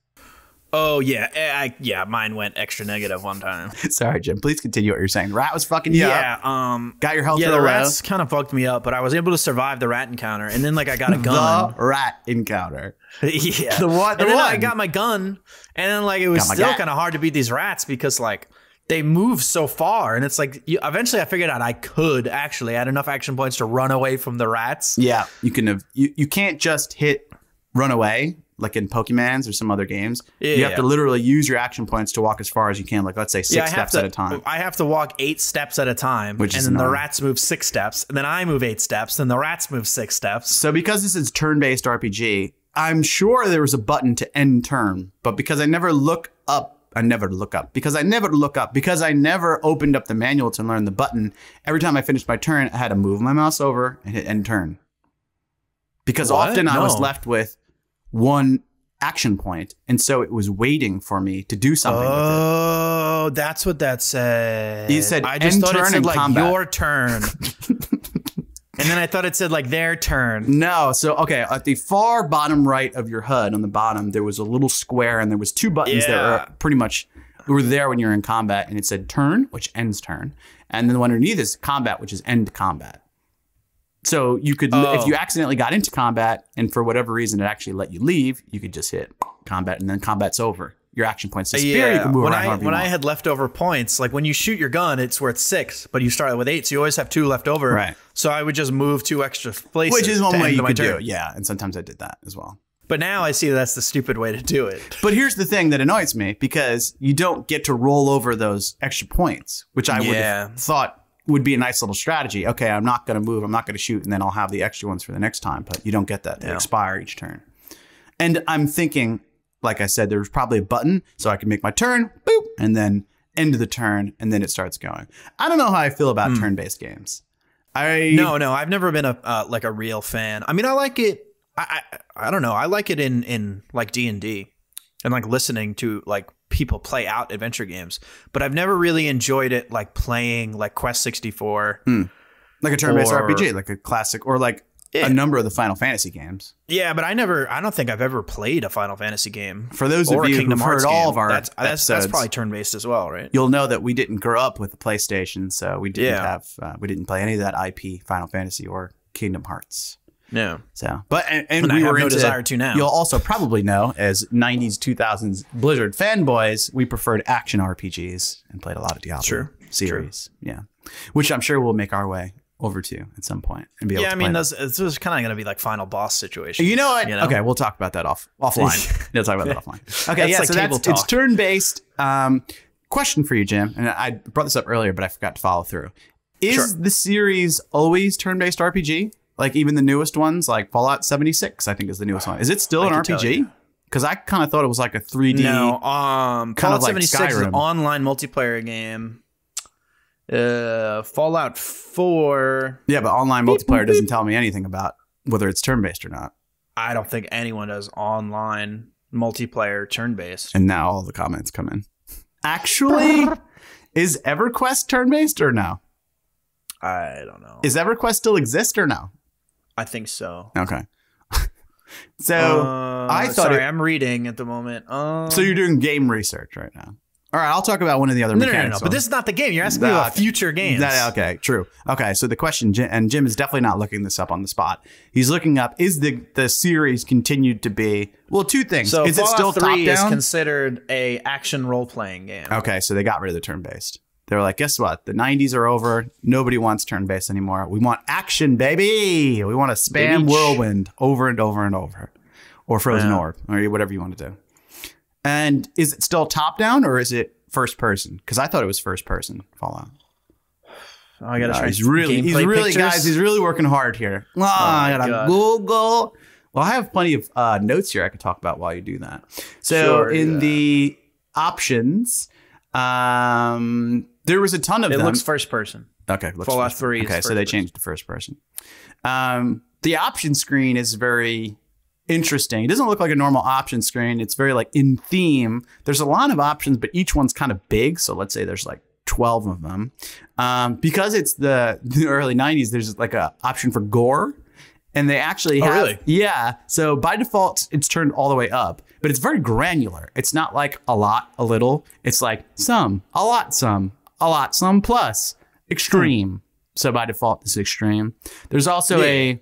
Oh yeah, Eh, I, yeah. Mine went extra negative one time. Sorry, Jim. Please continue what you're saying. Rat was fucking. Yeah. Um. Got your health Yeah, the low. rats kind of fucked me up, but I was able to survive the rat encounter, and then like I got a gun. The rat encounter. yeah, The one- the and then I got my gun, and then like it was still kind of hard to beat these rats because like they move so far, and it's like you, eventually I figured out I could actually add enough action points to run away from the rats. Yeah, you can have you, you can't just hit run away like in Pokemon's or some other games. you have Yeah. to literally use your action points to walk as far as you can. Like let's say six Yeah, steps to, at a time. I have to walk eight steps at a time, Which and then the rats move six steps, and then I move eight steps, and the rats move six steps. So because this is turn-based RPG, I'm sure there was a button to end turn, but because I never look up, I never look up because I never look up because I never opened up the manual to learn the button. Every time I finished my turn, I had to move my mouse over and hit end turn. Because What? often I was left with one action point, and so it was waiting for me to do something with it. Oh, that's what that said. You said I just thought it said like combat. your turn, and then I thought it said like their turn. No, so okay, at the far bottom right of your HUD, on the bottom, there was a little square, and there was two buttons that were pretty much were there when you're in combat, and it said turn, which ends turn, and then the one underneath is combat, which is end combat. So you could, Oh. if you oh. accidentally got into combat, and for whatever reason it actually let you leave, you could just hit combat, and then combat's over. Your action points disappear. you can move when around I when I had leftover points, like when you shoot your gun, it's worth six, but you start with eight, so you always have two left over. Right. So I would just move two extra places, which is one way you could do it. Yeah, and sometimes I did that as well. But now I see that's the stupid way to do it. But here's the thing that annoys me because you don't get to roll over those extra points, which I would have thought would be a nice little strategy. Okay, I'm not going to move, I'm not going to shoot, and then I'll have the extra ones for the next time. But you don't get that; they Yeah. expire each turn. And I'm thinking, like I said, there's probably a button so I can make my turn, boop, and then end of the turn, and then it starts going. I don't know how I feel about turn-based games. I. No, no, I've never been a uh, like a real fan. I mean, I like it. I, I I don't know. I like it in in like D and D, and like listening to like people play out adventure games. But I've never really enjoyed it like playing like Quest sixty four. like a turn-based RPG, like a classic, or like Yeah. a number of the Final Fantasy games. Yeah, but I never. I don't think I've ever played a Final Fantasy game. For those of you Kingdom who've Hearts heard all of our that's that's, that's probably turn based as well, right? you'll know that we didn't grow up with the PlayStation, so we didn't Yeah. have uh, we didn't play any of that IP, Final Fantasy or Kingdom Hearts. Yeah. So, but and, and And I we have were no into, desire to now. You'll also probably know as '90s, 2000s Blizzard fanboys, we preferred action RPGs and played a lot of Diablo True. series. Yeah, which I'm sure we'll make our way over to at some point and be able Yeah, to I mean, those this is kind of going to be like final boss situation. you know what? You know? Okay, we'll talk about that off offline. we'll talk about that offline. Okay, That's yeah, like so table that's it's turn based. Um, question for you, Jim, and I brought this up earlier, but I forgot to follow through. Is Sure. the series always turn based RPG? Like even the newest ones, like Fallout seventy six, I think is the newest one. Is it still I an RPG? Because I kind of thought it was like a 3D. No, um, Fallout like 76 is an online multiplayer game. Uh, Fallout 4. Yeah, but online multiplayer doesn't tell me anything about whether it's turn based or not. I don't think anyone does online multiplayer turn based. And now all the comments come in. Actually, is EverQuest turn based or no? I don't know. Is EverQuest still exist or no? I think so. Okay. so Uh, I thought sorry, it- I'm reading at the moment. Um, so you're doing game research right now. All right, I'll talk about one of the other no, no, no, no. But this is not the game. You're asking me Nah, about future games. That- okay, true. Okay, so the question, and Jim is definitely not looking this up on the spot. He's looking up: is the the series continued to be? Well, two things. So is it Fallout still top 3 is considered a action role playing game. okay, so they got rid of the turn based. They were like, guess what? The '90s are over. Nobody wants turn based anymore. We want action, baby. We want to spam Baby. whirlwind over and over and over, or frozen Yeah. orb, or whatever you want to do. And is it still top down or is it first person? Because I thought it was first person Fallout. Oh, I gotta Uh, try he's really, he's really, pictures. guys, he's really working hard here. Oh, I gotta God. Google. Well, I have plenty of uh, notes here I could talk about while you do that. So, Sure, in yeah. the options, um, there was a ton of It them. looks first person. okay, looks Fallout first- 3 is Okay, so they person. changed to first person. Um, the option screen is very interesting. It doesn't look like a normal option screen. It's very like in theme. There's a lot of options, but each one's kind of big. So let's say there's like 12 of them. Um, because it's the, the early 90s, there's like a option for gore. And they actually Oh, have, really? yeah. So by default, it's turned all the way up, but it's very granular. It's not like a lot, a little. It's like some, a lot, some, a lot, some plus extreme. So by default, it's extreme. There's also a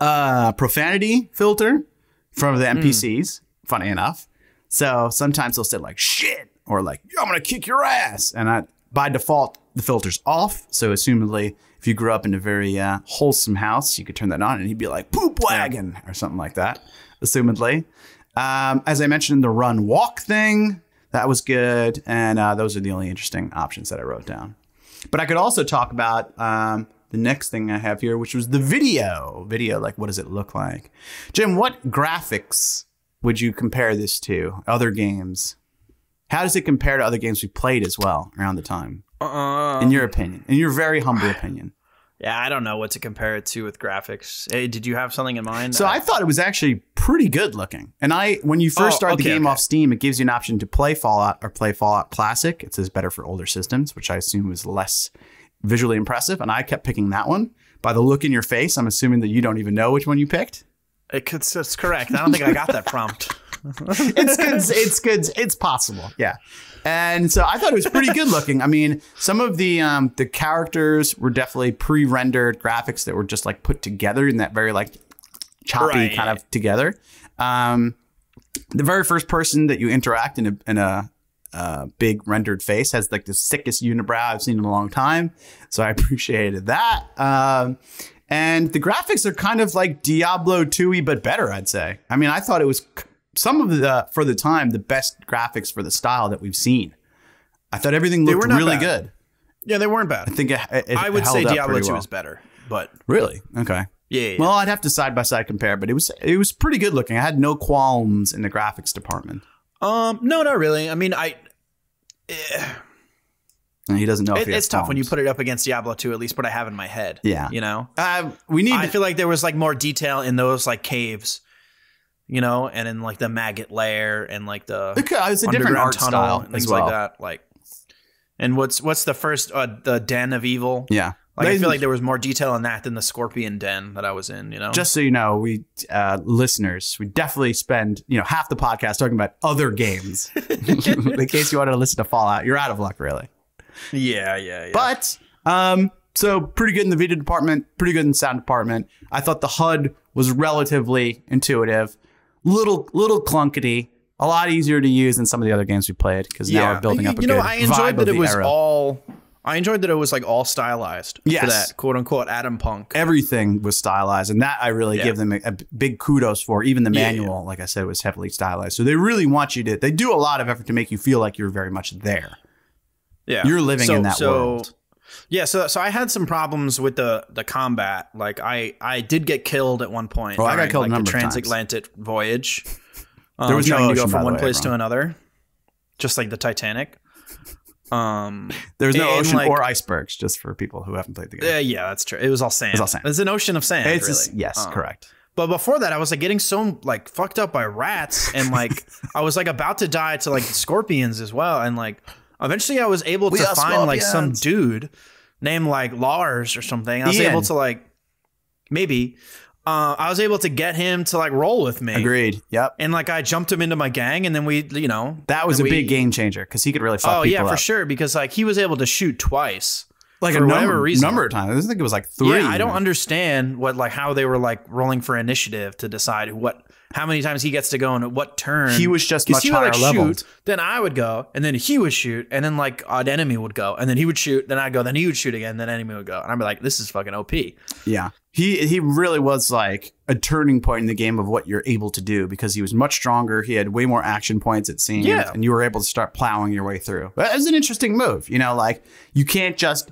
uh, profanity filter from the NPCs. Funny enough, so sometimes they'll say like "shit" or like "I'm gonna kick your ass," and I, by default the filter's off. So assumedly, if you grew up in a very uh, wholesome house, you could turn that on, and he'd be like "poop wagon" or something like that. Assumedly, um, as I mentioned, the run walk thing that was good, and uh, those are the only interesting options that I wrote down. But I could also talk about um, the next thing I have here, which was the video. Video, like what does it look like? Jim, what graphics would you compare this to? Other games? How does it compare to other games we played as well around the time? Uh, In your opinion, in your very humble opinion. Yeah, I don't know what to compare it to with graphics. Hey, did you have something in mind? So I uh, thought it was actually pretty good looking. And I, when you first Oh, start the game okay. off Steam, it gives you an option to play Fallout or play Fallout Classic. It says better for older systems, which I assume was less visually impressive. And I kept picking that one. By the look in your face, I'm assuming that you don't even know which one you picked. it could, it's correct. I don't think I got that prompt. It's good. it's good. It's possible. Yeah. And so I thought it was pretty good looking. I mean, some of the um, the characters were definitely pre-rendered graphics that were just like put together in that very like choppy Right. kind of together. Um, the very first person that you interact in a in a uh, big rendered face has like the sickest unibrow I've seen in a long time. So I appreciated that. Um, and the graphics are kind of like Diablo 2 but better, I'd say. I mean, I thought it was c- some of the, for the time, the best graphics for the style that we've seen. I thought everything looked were really bad. good. Yeah, they weren't bad. I think it, it, I would say Diablo pretty 2 well. is better, but Really? Okay. yeah, yeah. Well, I'd have to side by side compare, but it was it was pretty good looking. I had no qualms in the graphics department. um, no, not really. I mean, I. eh, he doesn't know if it- he has it's tough when you put it up against Diablo 2, at least what I have in my head. Yeah. You know? Uh, we need. I to- feel like there was like more detail in those like caves, you know, and in like the maggot lair and like the Okay, it's a different art tunnel style and things well. like that. Like, and what's what's the first uh, the den of evil? Yeah. Like I feel like there was more detail in that than the scorpion den that I was in. You know, just so you know, we uh, listeners, we definitely spend you know half the podcast talking about other games. in case you wanted to listen to Fallout, you're out of luck, really. yeah, yeah, yeah. But um, so pretty good in the video department, pretty good in the sound department. I thought the HUD was relatively intuitive, little little clunkety, a lot easier to use than some of the other games we played because now we're building you, up a you know, I enjoyed that it was era. all. I enjoyed that it was like all stylized Yes. for that quote unquote atompunk. everything was stylized, and that I really Yeah. give them a, a big kudos for. Even the Yeah, manual, like I said, was heavily stylized. So they really want you to. They do a lot of effort to make you feel like you're very much there. Yeah, You're living So- in that so, world. Yeah, so so I had some problems with the the combat. Like I I did get killed at one point. Oh, I got killed a like, the transatlantic voyage. Um, was no trying to go ocean, by from one way, place to another, just like the Titanic. Um, There's no ocean like- or icebergs, just for people who haven't played the game. uh, yeah, that's true. It was all sand. was all sand. It's an ocean of sand. it's really. just- yes, Um, correct. But before that, I was like getting so like fucked up by rats, and like I was like about to die to like scorpions as well, and like eventually I was able to find like some dude named like Lars or something. I was Ian. able to like maybe uh, I was able to get him to like roll with me, Agreed. Yep. and like I jumped him into my gang, and then we you know That was a we- big game changer because he could really fuck Oh yeah, for up. sure because like he was able to shoot twice. Like For a number, reason. number of times. I think it was like three. Yeah, I don't understand what like how they were like rolling for initiative to decide what how many times he gets to go and what turn. He was just much he would, like, higher leveled. shoot, then I would go, and then he would shoot, and then like an enemy would go, and then he would shoot, then I'd go, then he would shoot again, then enemy would go, and I'd be like, this is fucking OP. Yeah. He he really was like a turning point in the game of what you're able to do because he was much stronger. He had way more action points it seemed. Yeah. And you were able to start plowing your way through. It was an interesting move. You know, like you can't just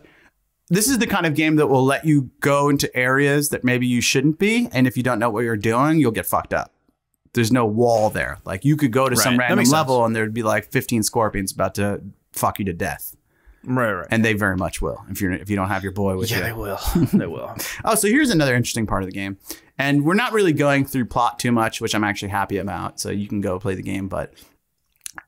this is the kind of game that will let you go into areas that maybe you shouldn't be. And if you don't know what you're doing, you'll get fucked up. There's no wall there. Like you could go to some Right. That random level and there'd be like 15 scorpions about to fuck you to death. Right, right. And they very much will if you're if you don't have your boy with you. yeah, they will. they will. Oh, so here's another interesting part of the game. And we're not really going through plot too much, which I'm actually happy about. So you can go play the game. But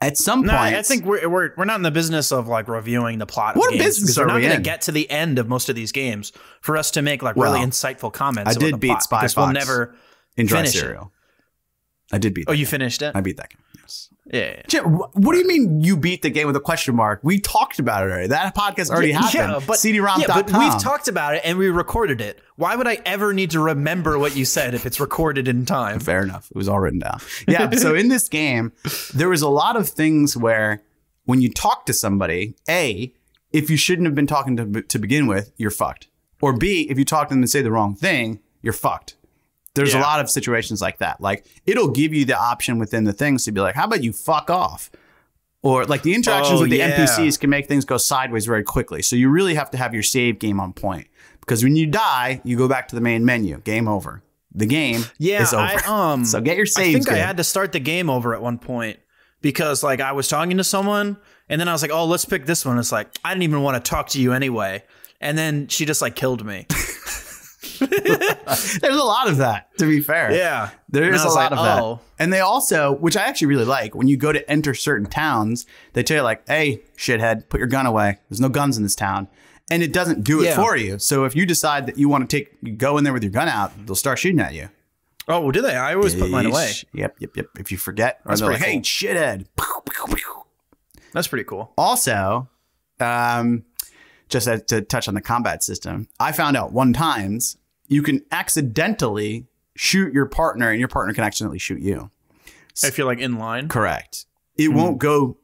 at some No, point, I think we're, we're we're not in the business of like reviewing the plot. What of games, business are we're not we going in? to get to the end of most of these games for us to make like really insightful comments. I about did the beat plot, Spy because We'll never. in dry finish it. I did beat Oh, you finished it? I beat that game. Yes. Yeah. yeah, yeah. Jim, wh- what do you mean you beat the game with a question mark? We talked about it already. That podcast already happened. Yeah, but CDRomp.com. Yeah, but we've talked about it and we recorded it. Why would I ever need to remember what you said if it's recorded in time? Fair enough. It was all written down. Yeah. so in this game, there was a lot of things where when you talk to somebody, A, if you shouldn't have been talking to to begin with, you're fucked. Or B, if you talk to them and say the wrong thing, you're fucked. There's a lot of situations like that. Like it'll give you the option within the things to be like, how about you fuck off? Or like the interactions Oh, with the yeah. NPCs can make things go sideways very quickly. So you really have to have your save game on point. Because when you die, you go back to the main menu. Game over. The game Yeah, is over. I, um, so get your save. I think I had to start the game over at one point because like I was talking to someone and then I was like, "Oh, let's pick this one." It's like I didn't even want to talk to you anyway, and then she just like killed me. There's a lot of that, to be fair. Yeah, There is And is I a lot like, of that. oh. And they also, which I actually really like, when you go to enter certain towns, they tell you like, "Hey, shithead, put your gun away. There's no guns in this town." And it doesn't do it Yeah. for you. So if you decide that you want to take go in there with your gun out, they'll start shooting at you. Oh, well, do they? I always put mine away. Yep, yep, yep. If you forget, or That's they're like, pretty "Hey, shithead." That's pretty cool. Also, um, just to, to touch on the combat system, I found out one times you can accidentally shoot your partner, and your partner can accidentally shoot you. If you're like in line, Correct. It Hmm. won't go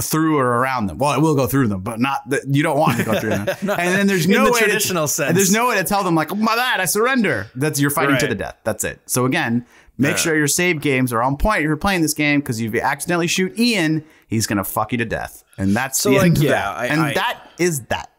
through or around them. Well, it will go through them, but not that you don't want to go through them. and then there's In no the way traditional to, sense. There's no way to tell them like, oh, my bad, I surrender. That's you're fighting to the death. That's it. So again, make sure your save games are on point if you're playing this game because if you accidentally shoot Ian, he's gonna fuck you to death, and that's So, the like, end yeah. I- and I- that is that.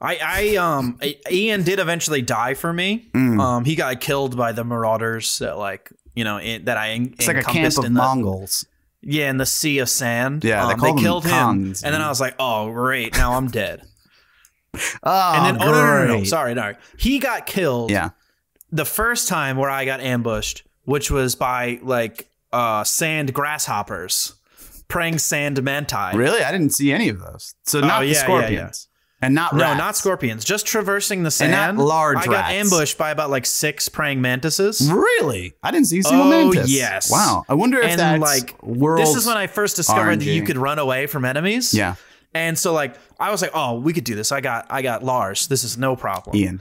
I, I um I- Ian did eventually die for me. Mm. Um, he got killed by the marauders that like you know in, that I en- It's like a camp of in the Mongols. yeah in the sea of sand. Yeah, they um, call them killed him, Khans, and then. I was like, oh great, now I'm dead. Oh, And then oh no, no no no sorry no he got killed. Yeah. the first time where I got ambushed, which was by like uh sand grasshoppers, praying sand manti. Really, I didn't see any of those. So not Oh, yeah, the yeah, scorpions, and not No, rats. not scorpions. Just traversing the And sand. not large I got rats. ambushed by about like six praying mantises. Really? I didn't see a single Oh, mantis. yes. Wow. I wonder if And, that's like, world. This is when I first discovered that you could run away from enemies. Yeah. And so like I was like, oh, we could do this. I got I got Lars. This is no problem. Ian.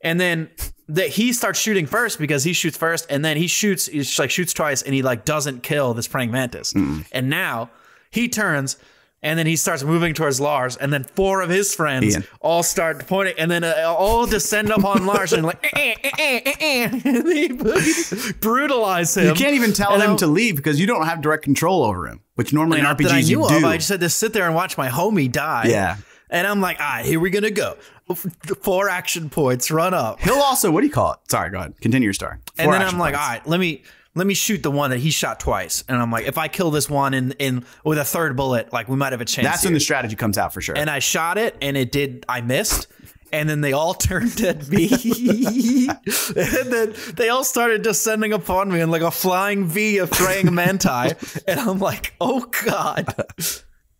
And then that he starts shooting first because he shoots first, and then he shoots, he like shoots twice, and he like doesn't kill this praying mantis. And now he turns, and then he starts moving towards Lars, and then four of his friends Ian. all start pointing, and then uh, all descend upon Lars and like, eh, eh, eh, eh, eh, and they brutalize him. You can't even tell And him I'm- to leave because you don't have direct control over him, which normally in that I RPGs knew you of. do. I just had to sit there and watch my homie die. Yeah. And I'm like, all right, here we're gonna go. four action points, run up. He'll also, what do you call it? Sorry, go ahead. Continue your story. and then I'm like, points. all right, let me let me shoot the one that he shot twice. And I'm like, if I kill this one in in with a third bullet, like we might have a chance. That's here. when the strategy comes out for sure. and I shot it, and it did. I missed. And then they all turned at me. and then they all started descending upon me in like a flying V of praying manti. and I'm like, oh God.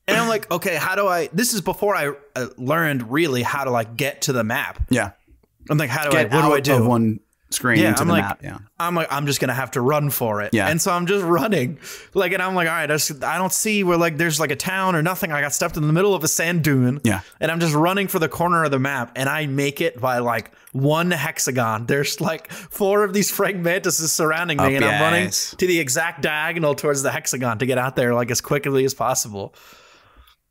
And I'm like, okay, how do I? This is before I uh, learned really how to like get to the map. yeah. I'm like, how do Get I? What do I do? Of one screen yeah, I'm the like, map. Yeah. I'm like, I'm just gonna have to run for it. Yeah. and so I'm just running, like, and I'm like, all right, I, just- I don't see where like there's like a town or nothing. I got stepped in the middle of a sand dune. Yeah. and I'm just running for the corner of the map, and I make it by like one hexagon. There's like four of these fragmentuses surrounding me, Up and I'm running to the exact diagonal towards the hexagon to get out there like as quickly as possible.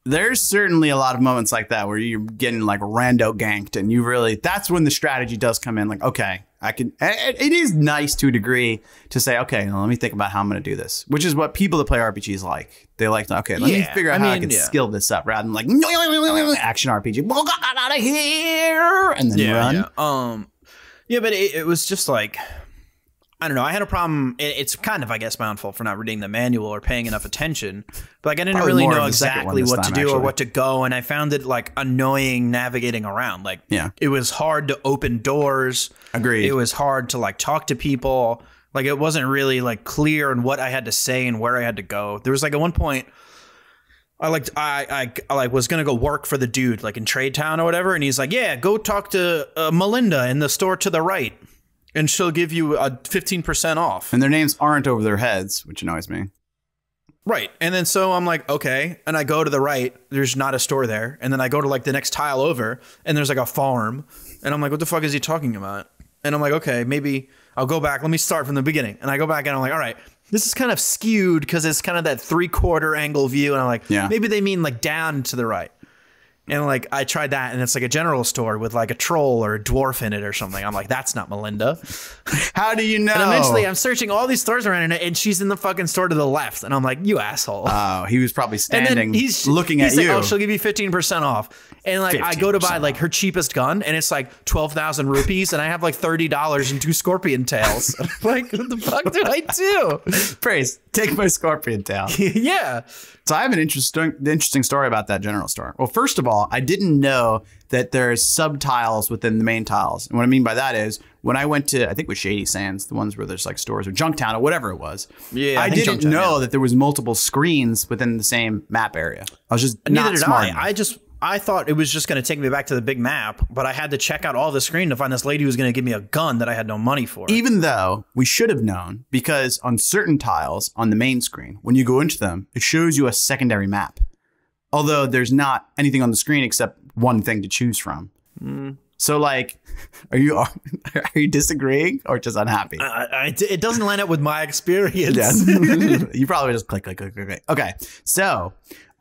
There's certainly a lot of moments like that where you're getting like rando ganked, and you really that's when the strategy does come in. Like, okay, I can. It, is nice to a degree to say, okay, now let me think about how I'm going to do this, which is what people that play RPGs like. They like, to, okay, let me figure out I how I can yeah. skill this up rather than like action RPG. Well, out of here and then run. Yeah. Um. Yeah, but it, it was just like I don't know. I had a problem. It's kind of, I guess, my own fault for not reading the manual or paying enough attention. But like, I didn't Probably really know of the second one exactly what to do actually. or what to go, and I found it like annoying navigating around. Like, Yeah. it was hard to open doors. Agreed. It was hard to like talk to people. Like, it wasn't really like clear on what I had to say and where I had to go. There was like at one point. I like I, I I like was gonna go work for the dude like in Trade Town or whatever, and he's like, "Yeah, go talk to uh, Melinda in the store to the right, and she'll give you a fifteen percent off." And their names aren't over their heads, which annoys me. Right, and then so I'm like, okay, and I go to the right. There's not a store there, and then I go to like the next tile over, and there's like a farm, and I'm like, what the fuck is he talking about? And I'm like, okay, maybe I'll go back. Let me start from the beginning, and I go back, and I'm like, all right. This is kind of skewed because it's kind of that three quarter angle view, and I'm like, Yeah. maybe they mean like down to the right. And like I tried that, and it's like a general store with like a troll or a dwarf in it or something. I'm like, that's not Melinda. How do you know? And eventually, I'm searching all these stores around, and, and she's in the fucking store to the left, and I'm like, you asshole. Oh, he was probably standing, he's looking he's at like, you. Oh, she'll give you 15 percent off. And like I go to buy like her cheapest gun, and it's like 12,000 rupees, and I have like thirty dollars and two scorpion tails. like, what the fuck did I do? Praise, take my scorpion tail. yeah. So I have an interesting interesting story about that general store. Well, first of all, I didn't know that there's subtiles within the main tiles. And what I mean by that is when I went to I think it was Shady Sands, the ones where there's like stores or Junktown or whatever it was. Yeah, I I, didn't Junktown, know yeah. that there was multiple screens within the same map area. I was just Neither not did smart. I. I just I thought it was just going to take me back to the big map, but I had to check out all the screen to find this lady who was going to give me a gun that I had no money for. even though we should have known because on certain tiles on the main screen when you go into them it shows you a secondary map although there's not anything on the screen except one thing to choose from hmm. so like are you are you disagreeing or just unhappy I, I- it doesn't line up with my experience. Yes. you probably just click, click, click, click, click. Okay. So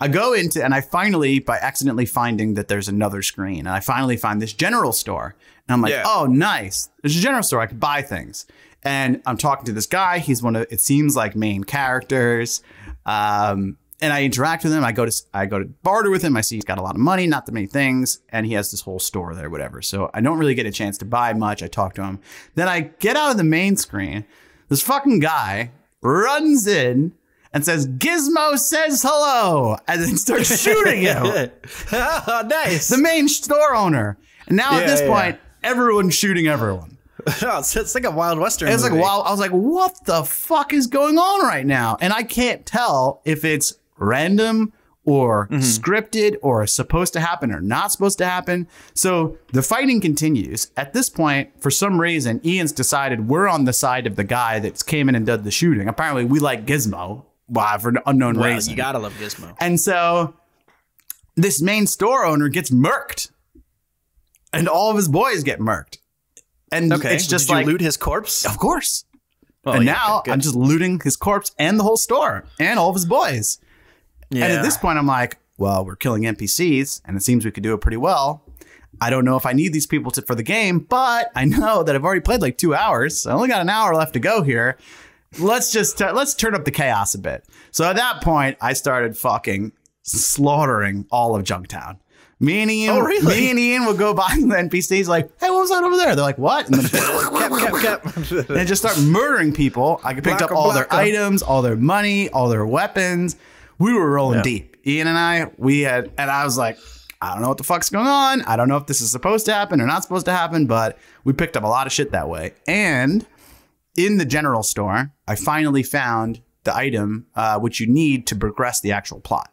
I go into, and I finally, by accidentally finding that there's another screen, and I finally find this general store. And I'm like, Yeah. oh, nice. There's a general store. I could buy things. And I'm talking to this guy. He's one of, it seems like main characters. Um, and I interact with him. I go to I go to barter with him. I see he's got a lot of money, not that many things, and he has this whole store there, whatever. So I don't really get a chance to buy much. I talk to him. Then I get out of the main screen. This fucking guy runs in and says, "Gizmo says hello," and then starts shooting him. oh, nice. The main store owner. And now Yeah, at this yeah, point, everyone's shooting everyone. it's, it's like a Wild Western. It's like wild. I was like, what the fuck is going on right now? And I can't tell if it's random or Mm-hmm. scripted or supposed to happen or not supposed to happen. So the fighting continues. At this point, for some reason, Ian's decided we're on the side of the guy that came in and did the shooting. Apparently, we like Gizmo. Why for an unknown Well, reason. you gotta love Gizmo. And so this main store owner gets murked. And all of his boys get murked. And Okay, it's just did like loot his corpse. of course. Oh, and yeah, now good. I'm just looting his corpse and the whole store and all of his boys. yeah. And at this point, I'm like, well, we're killing NPCs, and it seems we could do it pretty well. I don't know if I need these people to, for the game, but I know that I've already played like two hours. I only got an hour left to go here. Let's just uh, let's turn up the chaos a bit. So at that point, I started fucking slaughtering all of Junktown. Me and Ian, Oh, really? me and Ian would go by the NPCs like, "Hey, what was that over there?" They're like, "What?" And then cap, cap, cap. and just start murdering people. I picked up all their items, all their money, all their weapons. We were rolling Yeah. deep. Ian and I, we had, and I was like, I don't know what the fuck's going on. I don't know if this is supposed to happen or not supposed to happen, but we picked up a lot of shit that way. And in the general store, I finally found the item uh, which you need to progress the actual plot.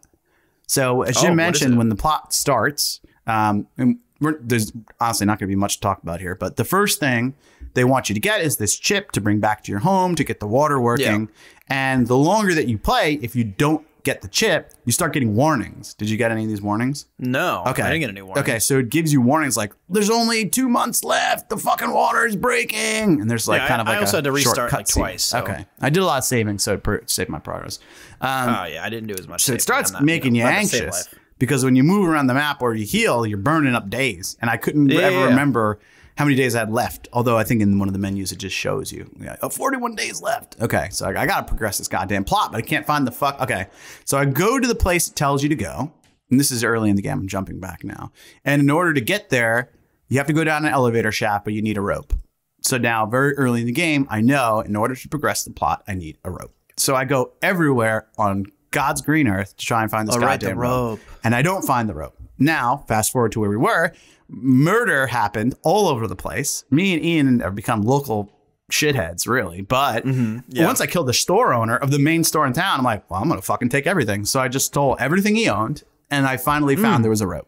So, as Oh, Jim is mentioned, when the plot starts, um, and we're, there's honestly not going to be much to talk about here, but the first thing they want you to get is this chip to bring back to your home to get the water working. And the longer that you play, if you don't get the chip, you start getting warnings. Did you get any of these warnings? No. Okay. I didn't get any warning. Okay, so it gives you warnings like, "There's only two months left. The fucking water is breaking," and there's like Yeah, kind of like I also a had to restart, like, twice, so- Okay, I did a lot of saving, so it saved my progress. Um, Oh yeah, I didn't do as much. so it starts not, making you know, save anxious because when you move around the map or you heal, you're burning up days, and I couldn't Yeah, ever yeah. remember how many days I had left. Although I think in one of the menus it just shows you, yeah, oh, 41 days left. Okay, so I, I gotta progress this goddamn plot, but I can't find the fuck. Okay, so I go to the place it tells you to go, and this is early in the game. I'm jumping back now, and in order to get there, you have to go down an elevator shaft, but you need a rope. So now, very early in the game, I know in order to progress the plot, I need a rope. So I go everywhere on God's green earth to try and find this Oh, right, goddamn rope. rope. And I don't find the rope. Now, fast forward to where we were, murder happened all over the place. Me and Ian have become local shitheads, really. But Mm-hmm. yeah. once I killed the store owner of the main store in town, I'm like, well, I'm going to fucking take everything. So I just stole everything he owned. And I finally Mm. found there was a rope.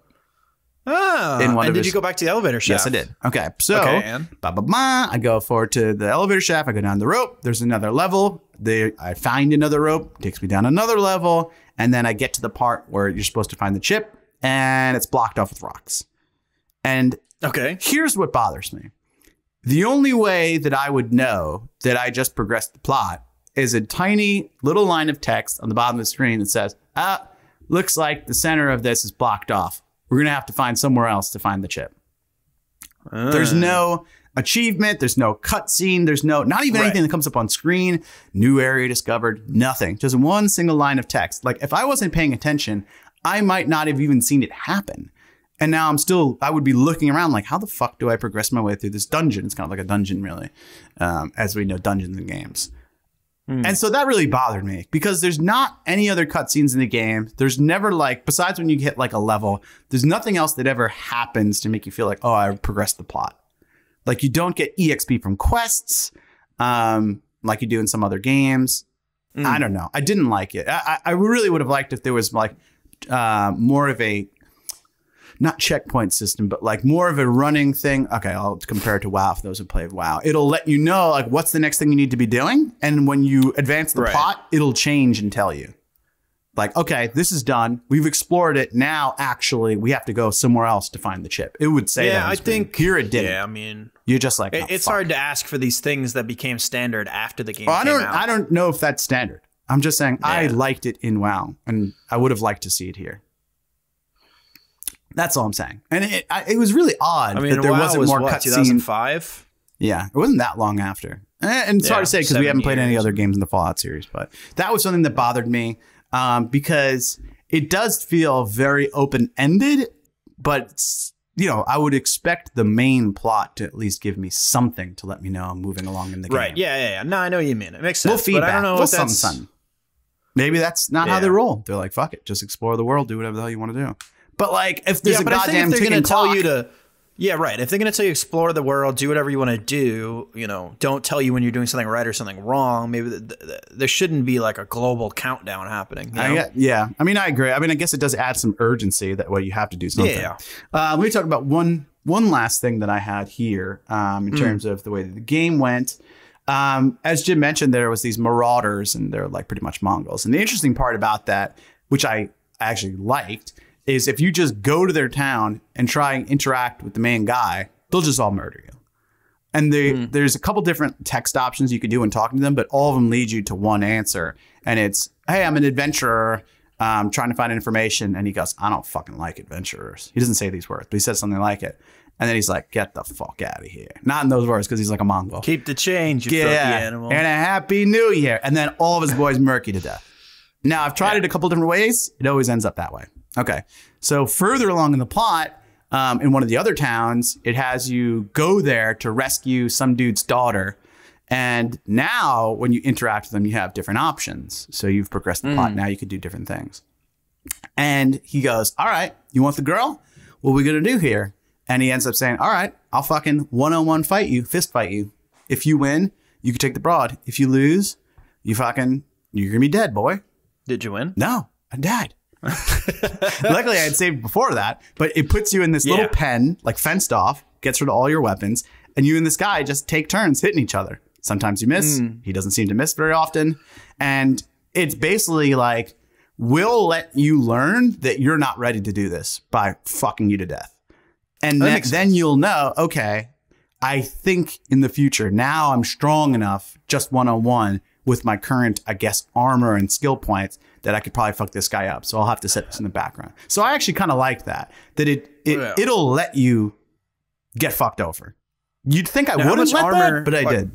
Ah, In one and did his- you go back to the elevator shaft? Yes, I did. Okay. So, Okay, and? ba, ba, ba, I go forward to the elevator shaft. I go down the rope. There's another level. There, I find another rope. Takes me down another level. And then I get to the part where you're supposed to find the chip, and it's blocked off with rocks. And Okay. here's what bothers me the only way that I would know that I just progressed the plot is a tiny little line of text on the bottom of the screen that says, ah, looks like the center of this is blocked off. We're going to have to find somewhere else to find the chip. There's no achievement. There's no cutscene. There's no, not even Right. anything that comes up on screen. New area discovered. Nothing. Just one single line of text. Like if I wasn't paying attention, I might not have even seen it happen. And now I'm still, I would be looking around like, how the fuck do I progress my way through this dungeon? It's kind of like a dungeon, really, um, as we know dungeons and games. And so that really bothered me because there's not any other cutscenes in the game. There's never like, besides when you hit like a level, there's nothing else that ever happens to make you feel like, oh, I progressed the plot. Like you don't get EXP from quests, um, like you do in some other games. I don't know. I didn't like it. I, I I really would have liked if there was like uh, more of a not checkpoint system, but like more of a running thing. Okay, I'll compare it to WoW for those who played WoW. It'll let you know like what's the next thing you need to be doing, and when you advance the Right. plot, it'll change and tell you. Like, okay, this is done. We've explored it. Now, actually, we have to go somewhere else to find the chip. It would say. Yeah, on I think here it didn't. Yeah, I mean, You're just like "Oh, it's fuck." hard to ask for these things that became standard after the game Well, I don't. out. I don't know if that's standard. I'm just saying I liked it in WoW, and I would have liked to see it here. That's all I'm saying. And it, I, it was really odd I mean, that there WoW wasn't was more what, cutscene. 2005? Yeah, it wasn't that long after. Eh, And it's Yeah, hard to say because we haven't played any other games in the Fallout series, but that was something that bothered me um, because it does feel very open ended, but you know, I would expect the main plot to at least give me something to let me know I'm moving along in the game. Right. Yeah, yeah, yeah. No, I know what you mean. It makes sense. We'll feedback. But I don't know we'll something, that's something. Maybe that's not how they roll. They're like, fuck it, just explore the world, do whatever the hell you want to do. But like, if there's yeah, a I goddamn they're going to tell you to, yeah, right. If they're going to tell you explore the world, do whatever you want to do, you know, don't tell you when you're doing something right or something wrong. Maybe th th th- there shouldn't be like a global countdown happening. you I know? get- yeah, I mean, I agree. I mean, I guess it does add some urgency that way you have to do something. Yeah. Uh, let me talk about one one last thing that I had here um, in terms of the way that the game went. Um, as Jim mentioned, there was these marauders, and they're like pretty much Mongols. And the interesting part about that, which I actually liked, is if you just go to their town and try and interact with the main guy, they'll just all murder you. And they, Hmm. there's a couple different text options you could do when talking to them, but all of them lead you to one answer. And it's, hey, I'm an adventurer um, trying to find information. And he goes, I don't fucking like adventurers. He doesn't say these words, but he says something like it. And then he's like, get the fuck out of here. Not in those words because he's like a Mongol. Keep the change, you filthy yeah. animal. And a happy new year. And then all of his boys murky to death. Now, I've tried it a couple different ways. It always ends up that way. Okay. So further along in the plot, um, in one of the other towns, it has you go there to rescue some dude's daughter. And now, when you interact with them, you have different options. So you've progressed the plot. Now you could do different things. And he goes, All right, you want the girl? What are we going to do here? And he ends up saying, All right, I'll fucking one on one fight you, fist fight you. If you win, you can take the broad. If you lose, you fucking, you're to be dead, boy. Did you win? No, I died. Luckily, I had saved before that, but it puts you in this little pen, like fenced off, gets rid of all your weapons, and you and this guy just take turns hitting each other. Sometimes you miss. Hmm. He doesn't seem to miss very often. And it's basically like, we'll let you learn that you're not ready to do this by fucking you to death. And then, then you'll know, okay, I think in the future, now I'm strong enough just one on one with my current, I guess, armor and skill points that I could probably fuck this guy up. So I'll have to set this in the background. So I actually kind of like that, that it, it Yeah. it'll let you get fucked over. You'd think I Now, wouldn't much let armor- that, but I like- did.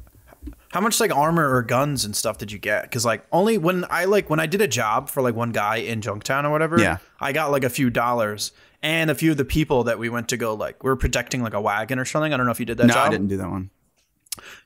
How much like armor or guns and stuff did you get? Because like only when I like when I did a job for like one guy in Junktown or whatever, Yeah. I got like a few dollars and a few of the people that we went to go like we were protecting like a wagon or something. I don't know if you did that No, job. I didn't do that one.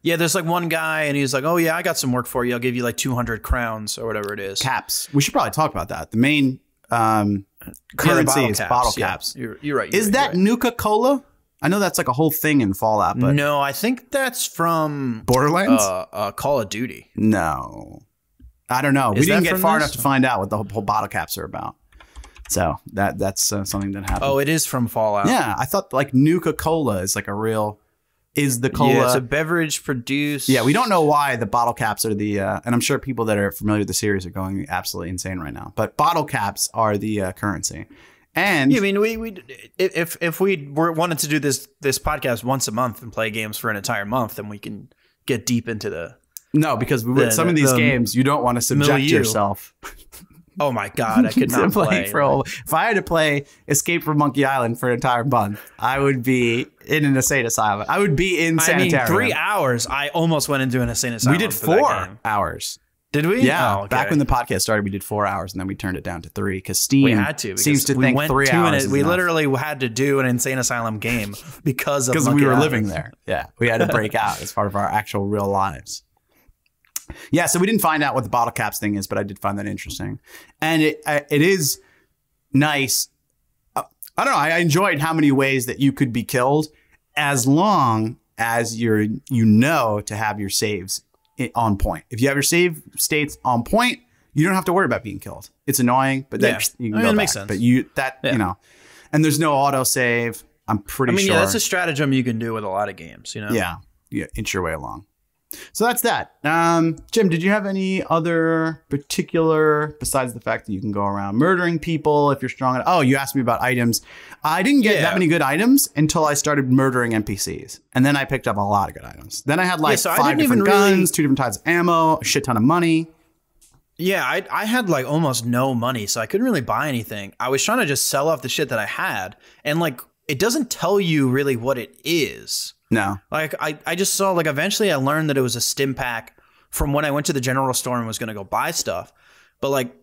Yeah, there's like one guy and he's like, "Oh yeah, I got some work for you. I'll give you like 200 crowns or whatever it is." Caps. We should probably talk about that. The main um, Yeah, the currency is caps, bottle yeah. caps. You're, you're right. you're Is right, that you're Nuka Cola? I know that's like a whole thing in Fallout, but no? I think that's from Borderlands? uh, uh, Call of Duty. No. I don't know. we didn't get far this? enough to find out what the whole, whole bottle caps are about. So that that's uh, something that happened. Oh, it is from Fallout. yeah. I thought like Nuka Cola is like a real is the cola. Yeah, it's a beverage produced. Yeah, we don't know why the bottle caps are the, uh, and I'm sure people that are familiar with the series are going absolutely insane right now. But bottle caps are the uh, currency, and Yeah, I mean, we we if if we were wanted to do this this podcast once a month and play games for an entire month, then we can get deep into the. no, because The- some of these the games you don't want to subject milieu. yourself Oh my god, I could not play play. for a. If I had to play Escape from Monkey Island for an entire month, I would be in an insane asylum. I would be in I mean, three hours. I almost went into an insane asylum. we did four hours. Did we? Yeah, Oh, okay. back when the podcast started, we did four hours, and then we turned it down to three because Steam we had to. seems to we think went three to an- hours. is we enough. literally had to do an insane asylum game because of because we were Island. living there. Yeah, we had to break out as part of our actual real lives. Yeah, so we didn't find out what the bottle caps thing is, but I did find that interesting, and it uh, it is nice. Uh, I don't know. I enjoyed how many ways that you could be killed, as long as you're you know to have your saves on point. If you have your save states on point, you don't have to worry about being killed. It's annoying, but then Yeah. you can I mean, go back. makes sense. But you that Yeah. you know, and there's no auto save. I'm pretty sure. I mean, sure. yeah, that's a stratagem you can do with a lot of games. You know. Yeah, yeah, inch your way along. So that's that. Um, Jim, did you have any other particular, besides the fact that you can go around murdering people if you're strong enough? Oh, you asked me about items. I didn't get Yeah. that many good items until I started murdering NPCs, and then I picked up a lot of good items. Then I had like so five different really- guns, two different types of ammo, a shit ton of money. Yeah, I I had like almost no money, so I couldn't really buy anything. I was trying to just sell off the shit that I had, and like it doesn't tell you really what it is. No, Like I I just saw like eventually I learned that it was a stim pack from when I went to the general store and was gonna go buy stuff, but like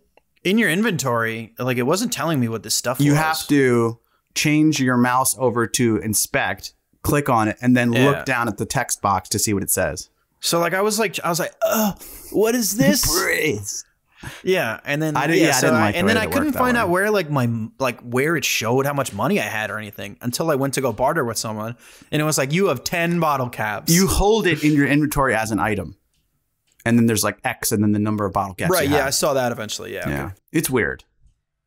in your inventory, like it wasn't telling me what this stuff was. you was. have to change your mouse over to inspect, click on it, and then Yeah. look down at the text box to see what it says. So like I was like I was like, oh, what is this? Yeah, and then I didn't- yeah, I didn't like the and then I couldn't find way. out where like my like where it showed how much money I had or anything until I went to go barter with someone, and it was like you have ten bottle caps. You hold it in your inventory as an item, and then there's like X, and then the number of bottle caps. right? Yeah, I saw that eventually. Yeah, yeah. okay. It's weird.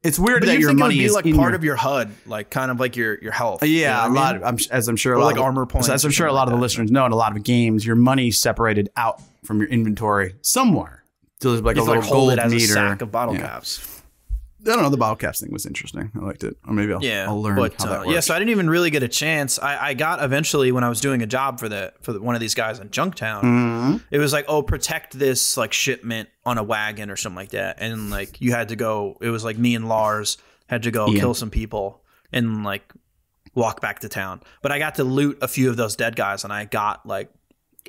It's weird But that you your money it would be is like part your- of your HUD, like kind of like your your health. you know Yeah, mean? lot. Of, I'm, as I'm sure a lot like of, armor points As I'm sure a lot like of the that. listeners know, in a lot of games, your money's separated out from your inventory somewhere. So there's like You a little like gold it as meter. a sack of bottle Yeah. caps. I don't know. The bottle caps thing was interesting. I liked it. Or maybe I'll, Yeah, I'll learn but, how that uh, works. Yeah, so I didn't even really get a chance. I, I got eventually when I was doing a job for the for the, one of these guys in Junktown. Mm-hmm. It was like, oh, protect this like shipment on a wagon or something like that, and like you had to go. It was like me and Lars had to go Ian. kill some people and like walk back to town. But I got to loot a few of those dead guys, and I got like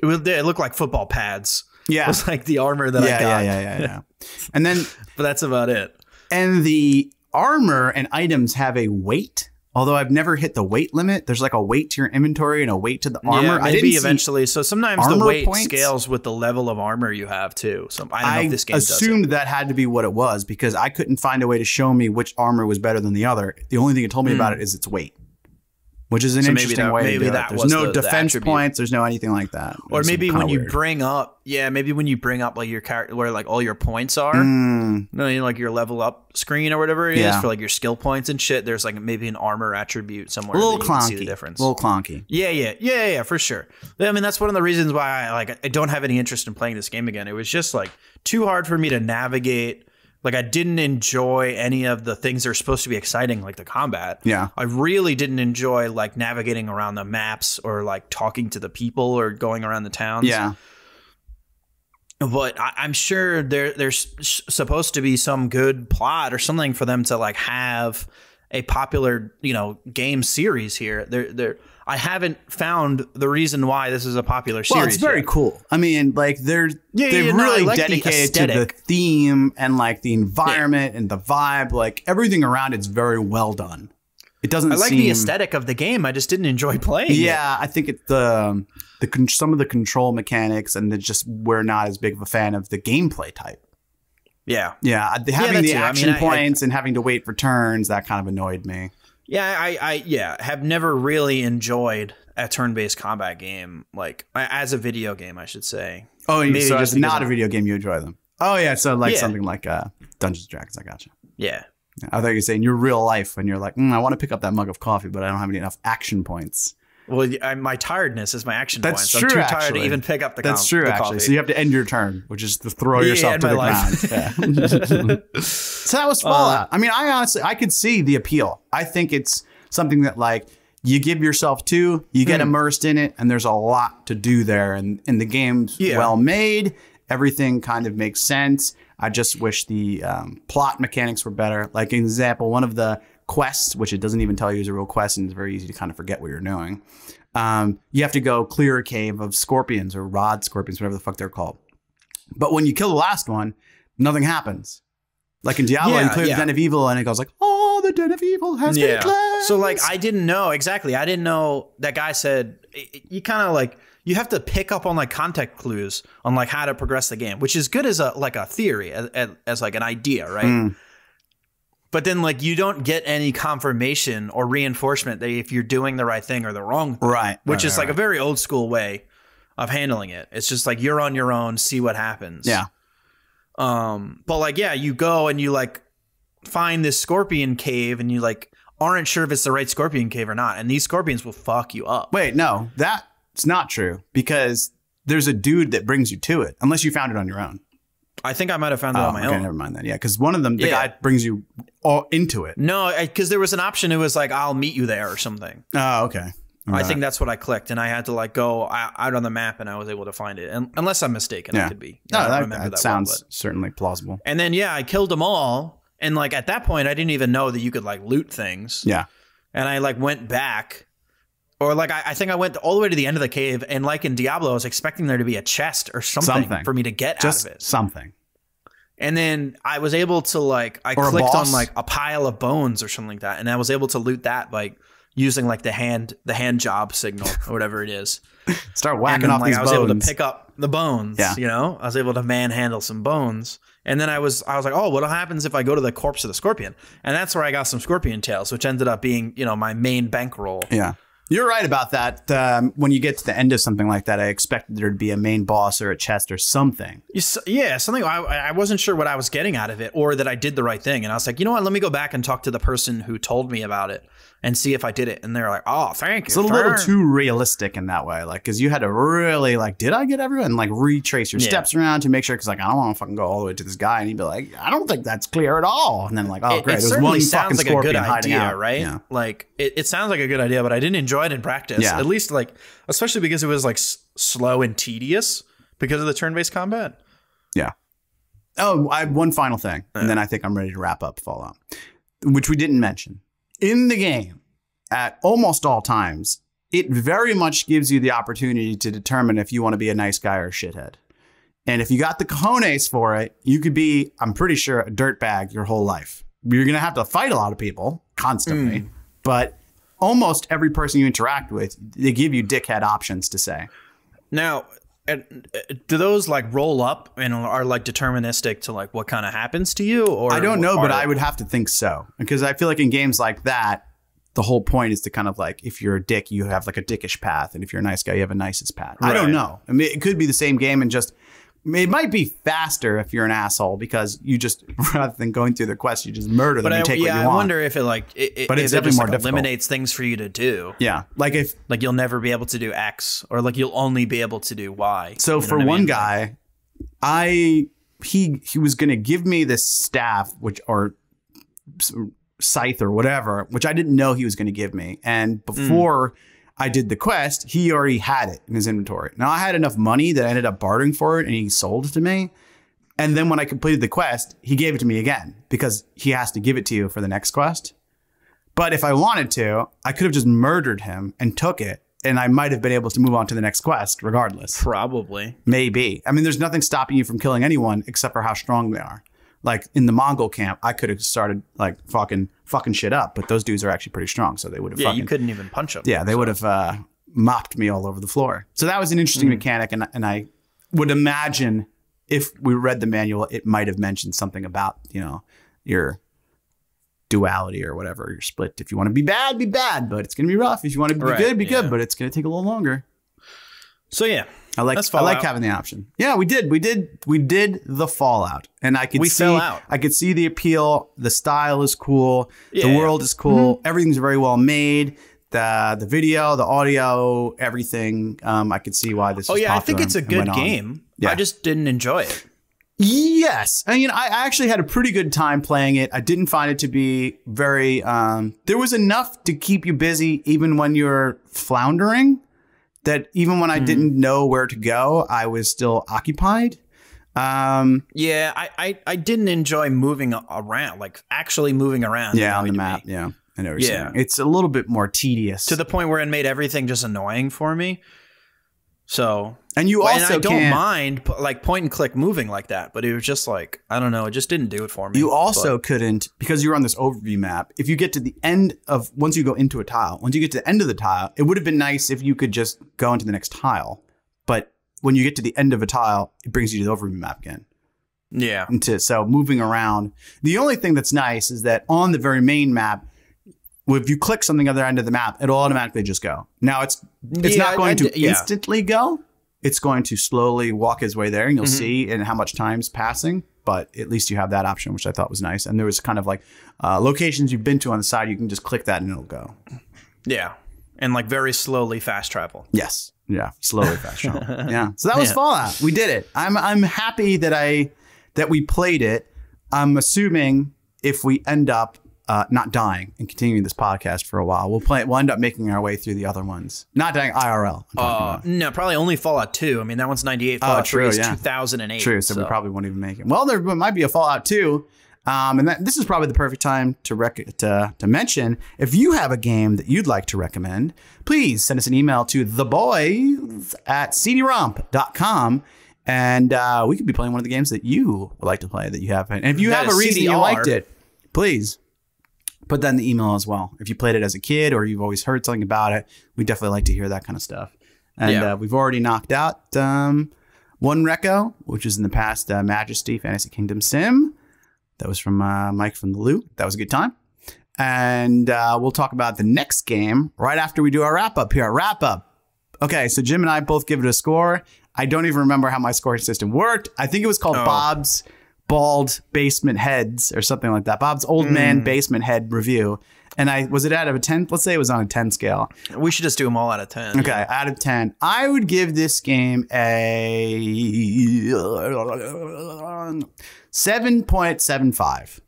it was it looked like football pads. Yeah. It was like the armor that yeah, I got. yeah, yeah, yeah, yeah. and then But that's about it. and the armor and items have a weight. Although I've never hit the weight limit, there's like a weight to your inventory and a weight to the armor. Yeah, maybe eventually. So sometimes the weight points? scales with the level of armor you have too. So I don't know I if this game does it. assumed that had to be what it was because I couldn't find a way to show me which armor was better than the other. The only thing it told me hmm. about it is its weight, which is an. So interesting that- way maybe to do that it. There's no the- the defense attribute. points. There's no anything like that. Or maybe when you weird. bring up, yeah, maybe when you bring up like your character, where like all your points are, Mm, no, you know, like your level up screen or whatever it is Yeah. for like your skill points and shit. There's like maybe an armor attribute somewhere a little that you can see clonky. the difference. A little clonky. Yeah, yeah, yeah, yeah, yeah, for sure. I mean, that's one of the reasons why I like I don't have any interest in playing this game again. It was just like too hard for me to navigate. Like I didn't enjoy any of the things that are supposed to be exciting, like the combat. Yeah. I really didn't enjoy like navigating around the maps or like talking to the people or going around the towns. Yeah. But I, I'm sure there there's supposed to be some good plot or something for them to like have a popular you know game series here. There there I haven't found the reason why this is a popular series. Well, it's very yet. cool. I mean, like they're Yeah, they're yeah, no, I really the dedicated to the theme and like the environment and the vibe. Like everything around it's very well done. It doesn't. I like seem, the aesthetic of the game. I just didn't enjoy playing. it. Yeah, I think it's the the con- some of the control mechanics and the just we're not as big of a fan of the gameplay type. yeah, Yeah, having the too. I mean, action I- I- points and having to wait for turns that kind of annoyed me. Yeah. I, I yeah have never really enjoyed a turn-based combat game like as a video game. I should say. Oh, Maybe so just it's not a video game you enjoy them. Oh yeah, so like Yeah. something like uh, Dungeons and Dragons. I gotcha. Yeah. I thought you were saying your real life when you're like, mm, I want to pick up that mug of coffee, but I don't have any enough action points. Well, I, my tiredness is my action That's points. true, I'm too tired actually. to even pick up the. That's com- true, the actually. coffee. So you have to end your turn, which is to throw Yeah, yourself to the life. ground. Yeah. so that was Fallout. I mean, I honestly, I could see the appeal. I think it's something that like you give yourself to, you Hmm. get immersed in it, and there's a lot to do there. And and the game's Yeah. well made. Everything kind of makes sense. I just wish the um, plot mechanics were better. Like an example, one of the quests, which it doesn't even tell you is a real quest, and it's very easy to kind of forget what you're doing. Um, you have to go clear a cave of scorpions or rad scorpions, whatever the fuck they're called. But when you kill the last one, nothing happens. Like in Diablo, you clear yeah. the Den of Evil, and it goes like, "Oh, the Den of Evil has been cleansed." So like I didn't know exactly. I didn't know that guy said you kind of like you have to pick up on like context clues on like how to progress the game, which is good as a like a theory as, as, like an idea, right? Hmm. But then like you don't get any confirmation or reinforcement that if you're doing the right thing or the wrong thing, right, which right, is like a very old school way of handling it. It's just like you're on your own, see what happens. yeah, Um, but like, yeah, you go and you like find this scorpion cave and you like aren't sure if it's the right scorpion cave or not. And these scorpions will fuck you up. Wait, no, that's not true because there's a dude that brings you to it, unless you found it on your own. I think I might have found it Oh, on my okay, own. never mind then. Yeah, because one of them, the Yeah. guy brings you all into it. No, because there was an option. It was like, I'll meet you there or something. Oh, okay. I think that's what I clicked, and I had to like go out on the map, and I was able to find it. And unless I'm mistaken, Yeah. I could be. No, I that, remember that well, sounds but- certainly plausible. And then yeah, I killed them all, and like at that point, I didn't even know that you could like loot things. Yeah. and I like went back, or like I, I think I went all the way to the end of the cave, and like in Diablo, I was expecting there to be a chest or something, Something. for me to get Just out of it. something. And then I was able to like I Or clicked on like a pile of bones or something like that, and I was able to loot that like using like the hand the hand job signal or whatever it is. Start whacking then, off like these I was bones. able to pick up the bones. Yeah. You know, I was able to manhandle some bones. And then I was I was like, oh, what happens if I go to the corpse of the scorpion? And that's where I got some scorpion tails, which ended up being you know my main bankroll. Yeah. You're right about that. Um, when you get to the end of something like that, I expected there to be a main boss or a chest or something. Yeah, something I, I wasn't sure what I was getting out of it or that I did the right thing. And I was like, you know what? Let me go back and talk to the person who told me about it and see if I did it. And they're like, oh, thank you. It's a little too realistic in that way, like because you had to really like, did I get everyone? Like retrace your Yeah. steps around to make sure. Because like I don't want to fucking go all the way to this guy, and he'd be like, I don't think that's clear at all. And then like, oh It, great, it there's one fucking sounds like a good idea, right? Yeah. Like it, it sounds like a good idea, but I didn't enjoy it in practice. Yeah. At least like, especially because it was like s- slow and tedious because of the turn-based combat. Yeah. Oh, I have one final thing, and uh. then I think I'm ready to wrap up Fallout, which we didn't mention. In the game, at almost all times, it very much gives you the opportunity to determine if you want to be a nice guy or a shithead. And if you got the cojones for it, you could be, I'm pretty sure, a dirtbag your whole life. you're gonna have to fight a lot of people constantly, Hmm. but almost every person you interact with, they give you dickhead options to say. Now, and, uh, do those like roll up and are like deterministic to like what kind of happens to you? Or I don't know, but I would have to think so because I feel like in games like that, the whole point is to kind of like if you're a dick, you have like a dickish path, and if you're a nice guy, you have a nicest path. I don't know. I mean, it could be the same game and just it might be faster if you're an asshole because you just rather than going through the quest, you just murder them But I, and take yeah, what you I want. wonder if it like it, it, But it's if it definitely just, more like, difficult. eliminates things for you to do. yeah, like if Like you'll never be able to do X, or like you'll only be able to do Y. So You know for what I one mean? guy, I he he was going to give me this staff, which or scythe or whatever, which I didn't know he was going to give me. And hmm. before I did the quest, he already had it in his inventory. Now I had enough money that I ended up bartering for it, and he sold it to me. And then when I completed the quest, he gave it to me again because he has to give it to you for the next quest. But if I wanted to, I could have just murdered him and took it, and I might have been able to move on to the next quest regardless. probably. Maybe. I mean, there's nothing stopping you from killing anyone except for how strong they are. Like in the Mongol camp, I could have started like fucking fucking shit up, but those dudes are actually pretty strong, so they would have Yeah, fucking you couldn't even punch them. yeah, they would have uh, mopped me all over the floor. So that was an interesting Hmm. mechanic, and and I would imagine if we read the manual, it might have mentioned something about you know your duality or whatever, your split. If you want to be bad, be bad, but it's gonna be rough. If you want to be Right, good, be good, but it's gonna take a little longer. So yeah, I like I like having the option. Yeah, we did. We did we did the Fallout. And I could We see fell out. I could see the appeal. The style is cool. The Yeah. Mm-hmm. world is cool. Everything's very well made. The the video, the audio, everything. Um, I could see why this oh was yeah, I think it's a good game. Yeah. I just didn't enjoy it. Yes, I mean, I actually had a pretty good time playing it. I didn't find it to be very. Um, there was enough to keep you busy, even when you're floundering. That even when I Hmm. didn't know where to go, I was still occupied. Um, Yeah, I, I, I didn't enjoy moving around, like actually moving around. yeah, on the map. me. Yeah, I know Yeah. saying. It's a little bit more tedious. to the point where it made everything just annoying for me. So and you and also I don't mind like point and click moving like that, but it was just like I don't know, it just didn't do it for me. You also couldn't because you're on this overview map. If you get to the end of once you go into a tile, once you get to the end of the tile, it would have been nice if you could just go into the next tile. But when you get to the end of a tile, it brings you to the overview map again. But, yeah, Into so moving around. The only thing that's nice is that on the very main map, if you click something the end of the map, it'll automatically just go. Now it's it's Yeah, not going I to yeah. instantly go. It's going to slowly walk his way there, and you'll Mm-hmm. see in how much time's passing. But at least you have that option, which I thought was nice. And there was kind of like uh, locations you've been to on the side. You can just click that and it'll go. yeah, and like very slowly fast travel. Yes. Yeah. Slowly fast travel. yeah. So that was Yeah. Fallout. We did it. I'm I'm happy that I that we played it. I'm assuming if we end up uh, not dying and continuing this podcast for a while, we'll play. We'll end up making our way through the other ones. Not dying IRL. Uh, no, probably only Fallout Two. I mean, that one's ninety eight. Fallout Oh, true, Three is yeah. two thousand and eight. True. So, we probably won't even make it. Well, there might be a Fallout 2. Um, and that, this is probably the perfect time to, rec- to to mention if you have a game that you'd like to recommend, please send us an email to theboys at cdromp.com and uh, we could be playing one of the games that you would like to play that you have. And if you That have a reason you liked it, please put that in the email as well. If you played it as a kid or you've always heard something about it, we definitely like to hear that kind of stuff. And Yeah. uh, we've already knocked out um, one reco, which was in the past uh, Majesty Fantasy Kingdom Sim. That was from uh, Mike from the Loot. That was a good time. And uh, we'll talk about the next game right after we do our wrap up here. Wrap up. Okay, so Jim and I both give it a score. I don't even remember how my scoring system worked. I think it was called Oh. Bob's Bald Basement Heads or something like that. Bob's Old Man Hmm. Basement Head Review. And I was it out of a 10? Let's say it was on a 10 scale. we should just do them all out of ten. Okay, out of 10, I would give this game a 7.75.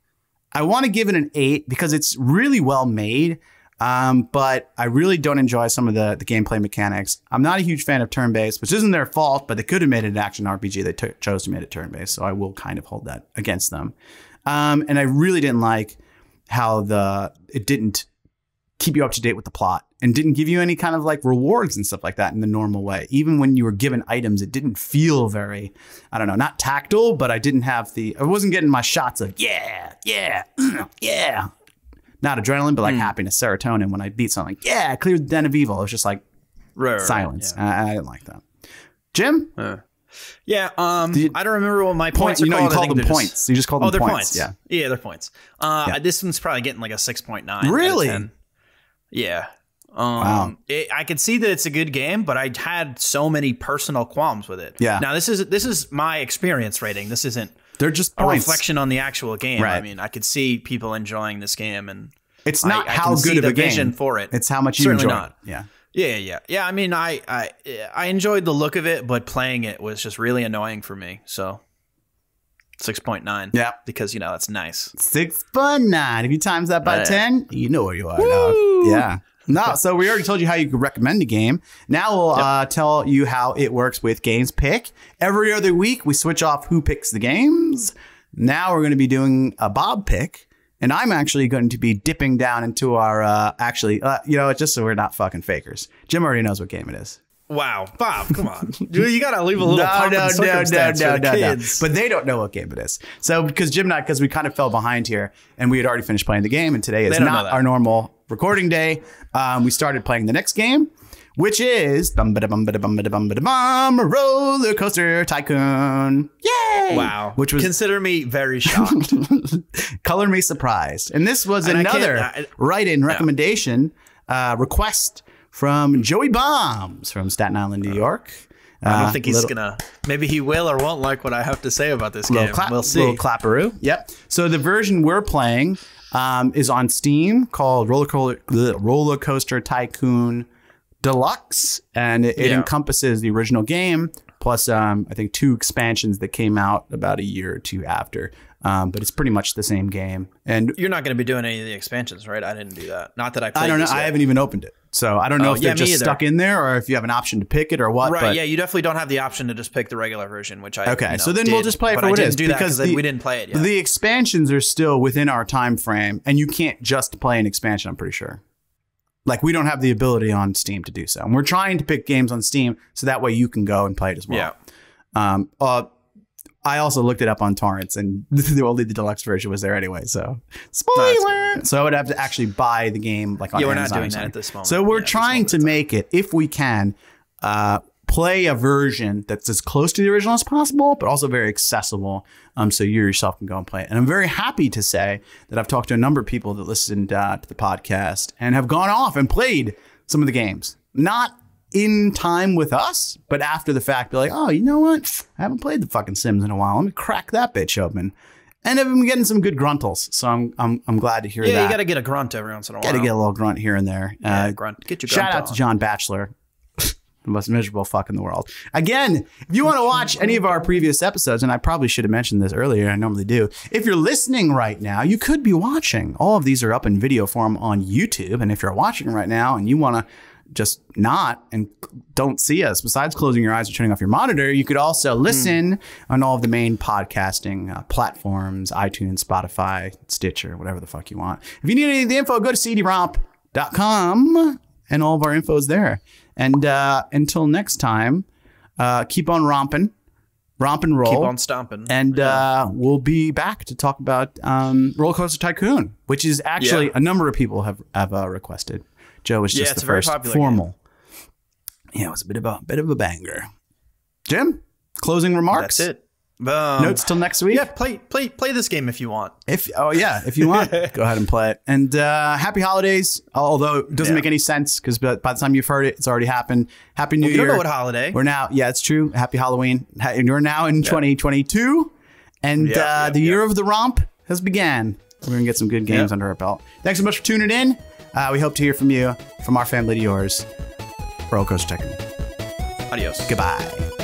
I want to give it an 8 because it's really well made, um, but I really don't enjoy some of the, the gameplay mechanics. I'm not a huge fan of turn based, which isn't their fault, but they could have made it an action RPG. They chose to make it turn based, so I will kind of hold that against them. Um, and I really didn't like how the it didn't keep you up to date with the plot and didn't give you any kind of like rewards and stuff like that in the normal way. Even when you were given items, it didn't feel very, I don't know, not tactile, but I didn't have the, I wasn't getting my shots of yeah, yeah, yeah. Not adrenaline, but like happiness, serotonin when I beat something. like, Yeah, I cleared the den of evil. It was just like Right, right, silence. Yeah. I, I didn't like that. Jim, Yeah, um, you- I don't remember what my points you are know, you called. I call them they're just- points. You just call them Oh, they're points. points. Yeah. yeah, they're points. Uh, Yeah. this one's probably getting like a six point nine. Really? Yeah. Um, Wow. it, I can see that it's a good game, but I had so many personal qualms with it. Yeah. Now this is this is my experience rating. This isn't They're just a points. reflection on the actual game. I mean, I could see people enjoying this game, and It's not I- how good of the a game. vision for it. It's how much you Certainly enjoy. not. It. Yeah. yeah, yeah, yeah, yeah. I mean, I, I I enjoyed the look of it, but playing it was just really annoying for me. So six point nine. Yeah. because you know that's nice. Six point nine. If you times that by Yeah. ten, you know where you are now. Yeah. No, so we already told you how you could recommend a game. Now we'll uh, tell you how it works with Games Pick. Every other week, we switch off who picks the games. Now we're going to be doing a Bob pick, and I'm actually going to be dipping down into our uh, actually, uh, you know, just so we're not fucking fakers. Jim already knows what game it is. Wow, Bob, come on, Dude, you gotta leave a little pomp and circumstance for the kids. But they don't know what game it is. So because Jim and I, because we kind of fell behind here, and we had already finished playing the game, and today is not our normal recording day. Um, we started playing the next game, which is bum bada bum bada bum bada bum bada bum roller coaster tycoon. Yay! wow, Which was consider me very shocked. color me surprised. And this was And another write-in recommendation uh, request from Joey Bombs from Staten Island, New York. I Uh, don't think he's little- gonna. Maybe he will or won't like what I have to say about this game. clap, we'll see. Little clapperoo. Yep. So the version we're playing um, is on Steam called Roller, Co- Roller Coaster Tycoon Deluxe, and it, it Yeah. encompasses the original game plus um, I think two expansions that came out about a year or two after. Um, but it's pretty much the same game. And You're not going to be doing any of the expansions, right? I didn't do that. Not that I. Played I don't know. I haven't even opened it, so I don't know Oh, if they're just either. stuck in there or if you have an option to pick it or what. Right, but yeah, you definitely don't have the option to just pick the regular version, which I Okay, you know, so then we'll just play it for I what it didn't do that because because the- we didn't play it yet. The expansions are still within our time frame, and you can't just play an expansion. I'm pretty sure. Like we don't have the ability on Steam to do so, and we're trying to pick games on Steam so that way you can go and play it as well. yeah, Um. Uh, I also looked it up on torrents, and only the deluxe version was there anyway. So spoiler. so I would have to actually buy the game like on Yeah, we're not Amazon or doing that at this moment. So we're Yeah, trying to make it, if we can, uh, play a version that's as close to the original as possible, but also very accessible. Um, so you yourself can go and play it. And I'm very happy to say that I've talked to a number of people that listened uh, to the podcast and have gone off and played some of the games. Not in time with us, but after the fact, be like, oh, you know what? I haven't played the fucking Sims in a while. Let me crack that bitch open. And I've been getting some good gruntles, so I'm I'm, I'm glad to hear yeah, that. Yeah, you got to get a grunt every once in a while. Got to get a little grunt here and there. Yeah, Uh, grunt. Get your Shout grunt out to. John Batchelor, the most miserable fuck in the world. Again, if you want to watch any of our previous episodes, and I probably should have mentioned this earlier, I normally do. If you're listening right now, you could be watching. All of these are up in video form on YouTube, and if you're watching right now and you want to just not and don't see us, besides closing your eyes or turning off your monitor, you could also listen on all of the main podcasting uh, platforms iTunes, Spotify, Stitcher, whatever the fuck you want. If you need any of the info, go to cdromp.com and all of our info is there. And uh, until next time, uh, keep on romping, romp and roll. Keep on stomping. And uh, we'll be back to talk about um, Roller Coaster Tycoon, which is actually Yeah. a number of people have have uh, requested. Joe was just it's the first formal. Yeah, it was a bit of a bit of a banger. Jim, closing remarks. That's it. Um, Notes till next week. Yeah, play play play this game if you want. If oh yeah, if you want, go ahead and play it. And uh, happy holidays. Although it doesn't Yeah. make any sense because by, by the time you've heard it, it's already happened. Happy New You Year. don't know what holiday. We're now, yeah, it's true. Happy Halloween. Ha- and We're now in 2022, and Yeah, uh, yeah, the yeah. year of the romp has began. We're gonna get some good games Yeah. under our belt. Thanks so much for tuning in. Uh, we hope to hear from you, from our family to yours. Roller Coaster Tycoon. Adios. Goodbye.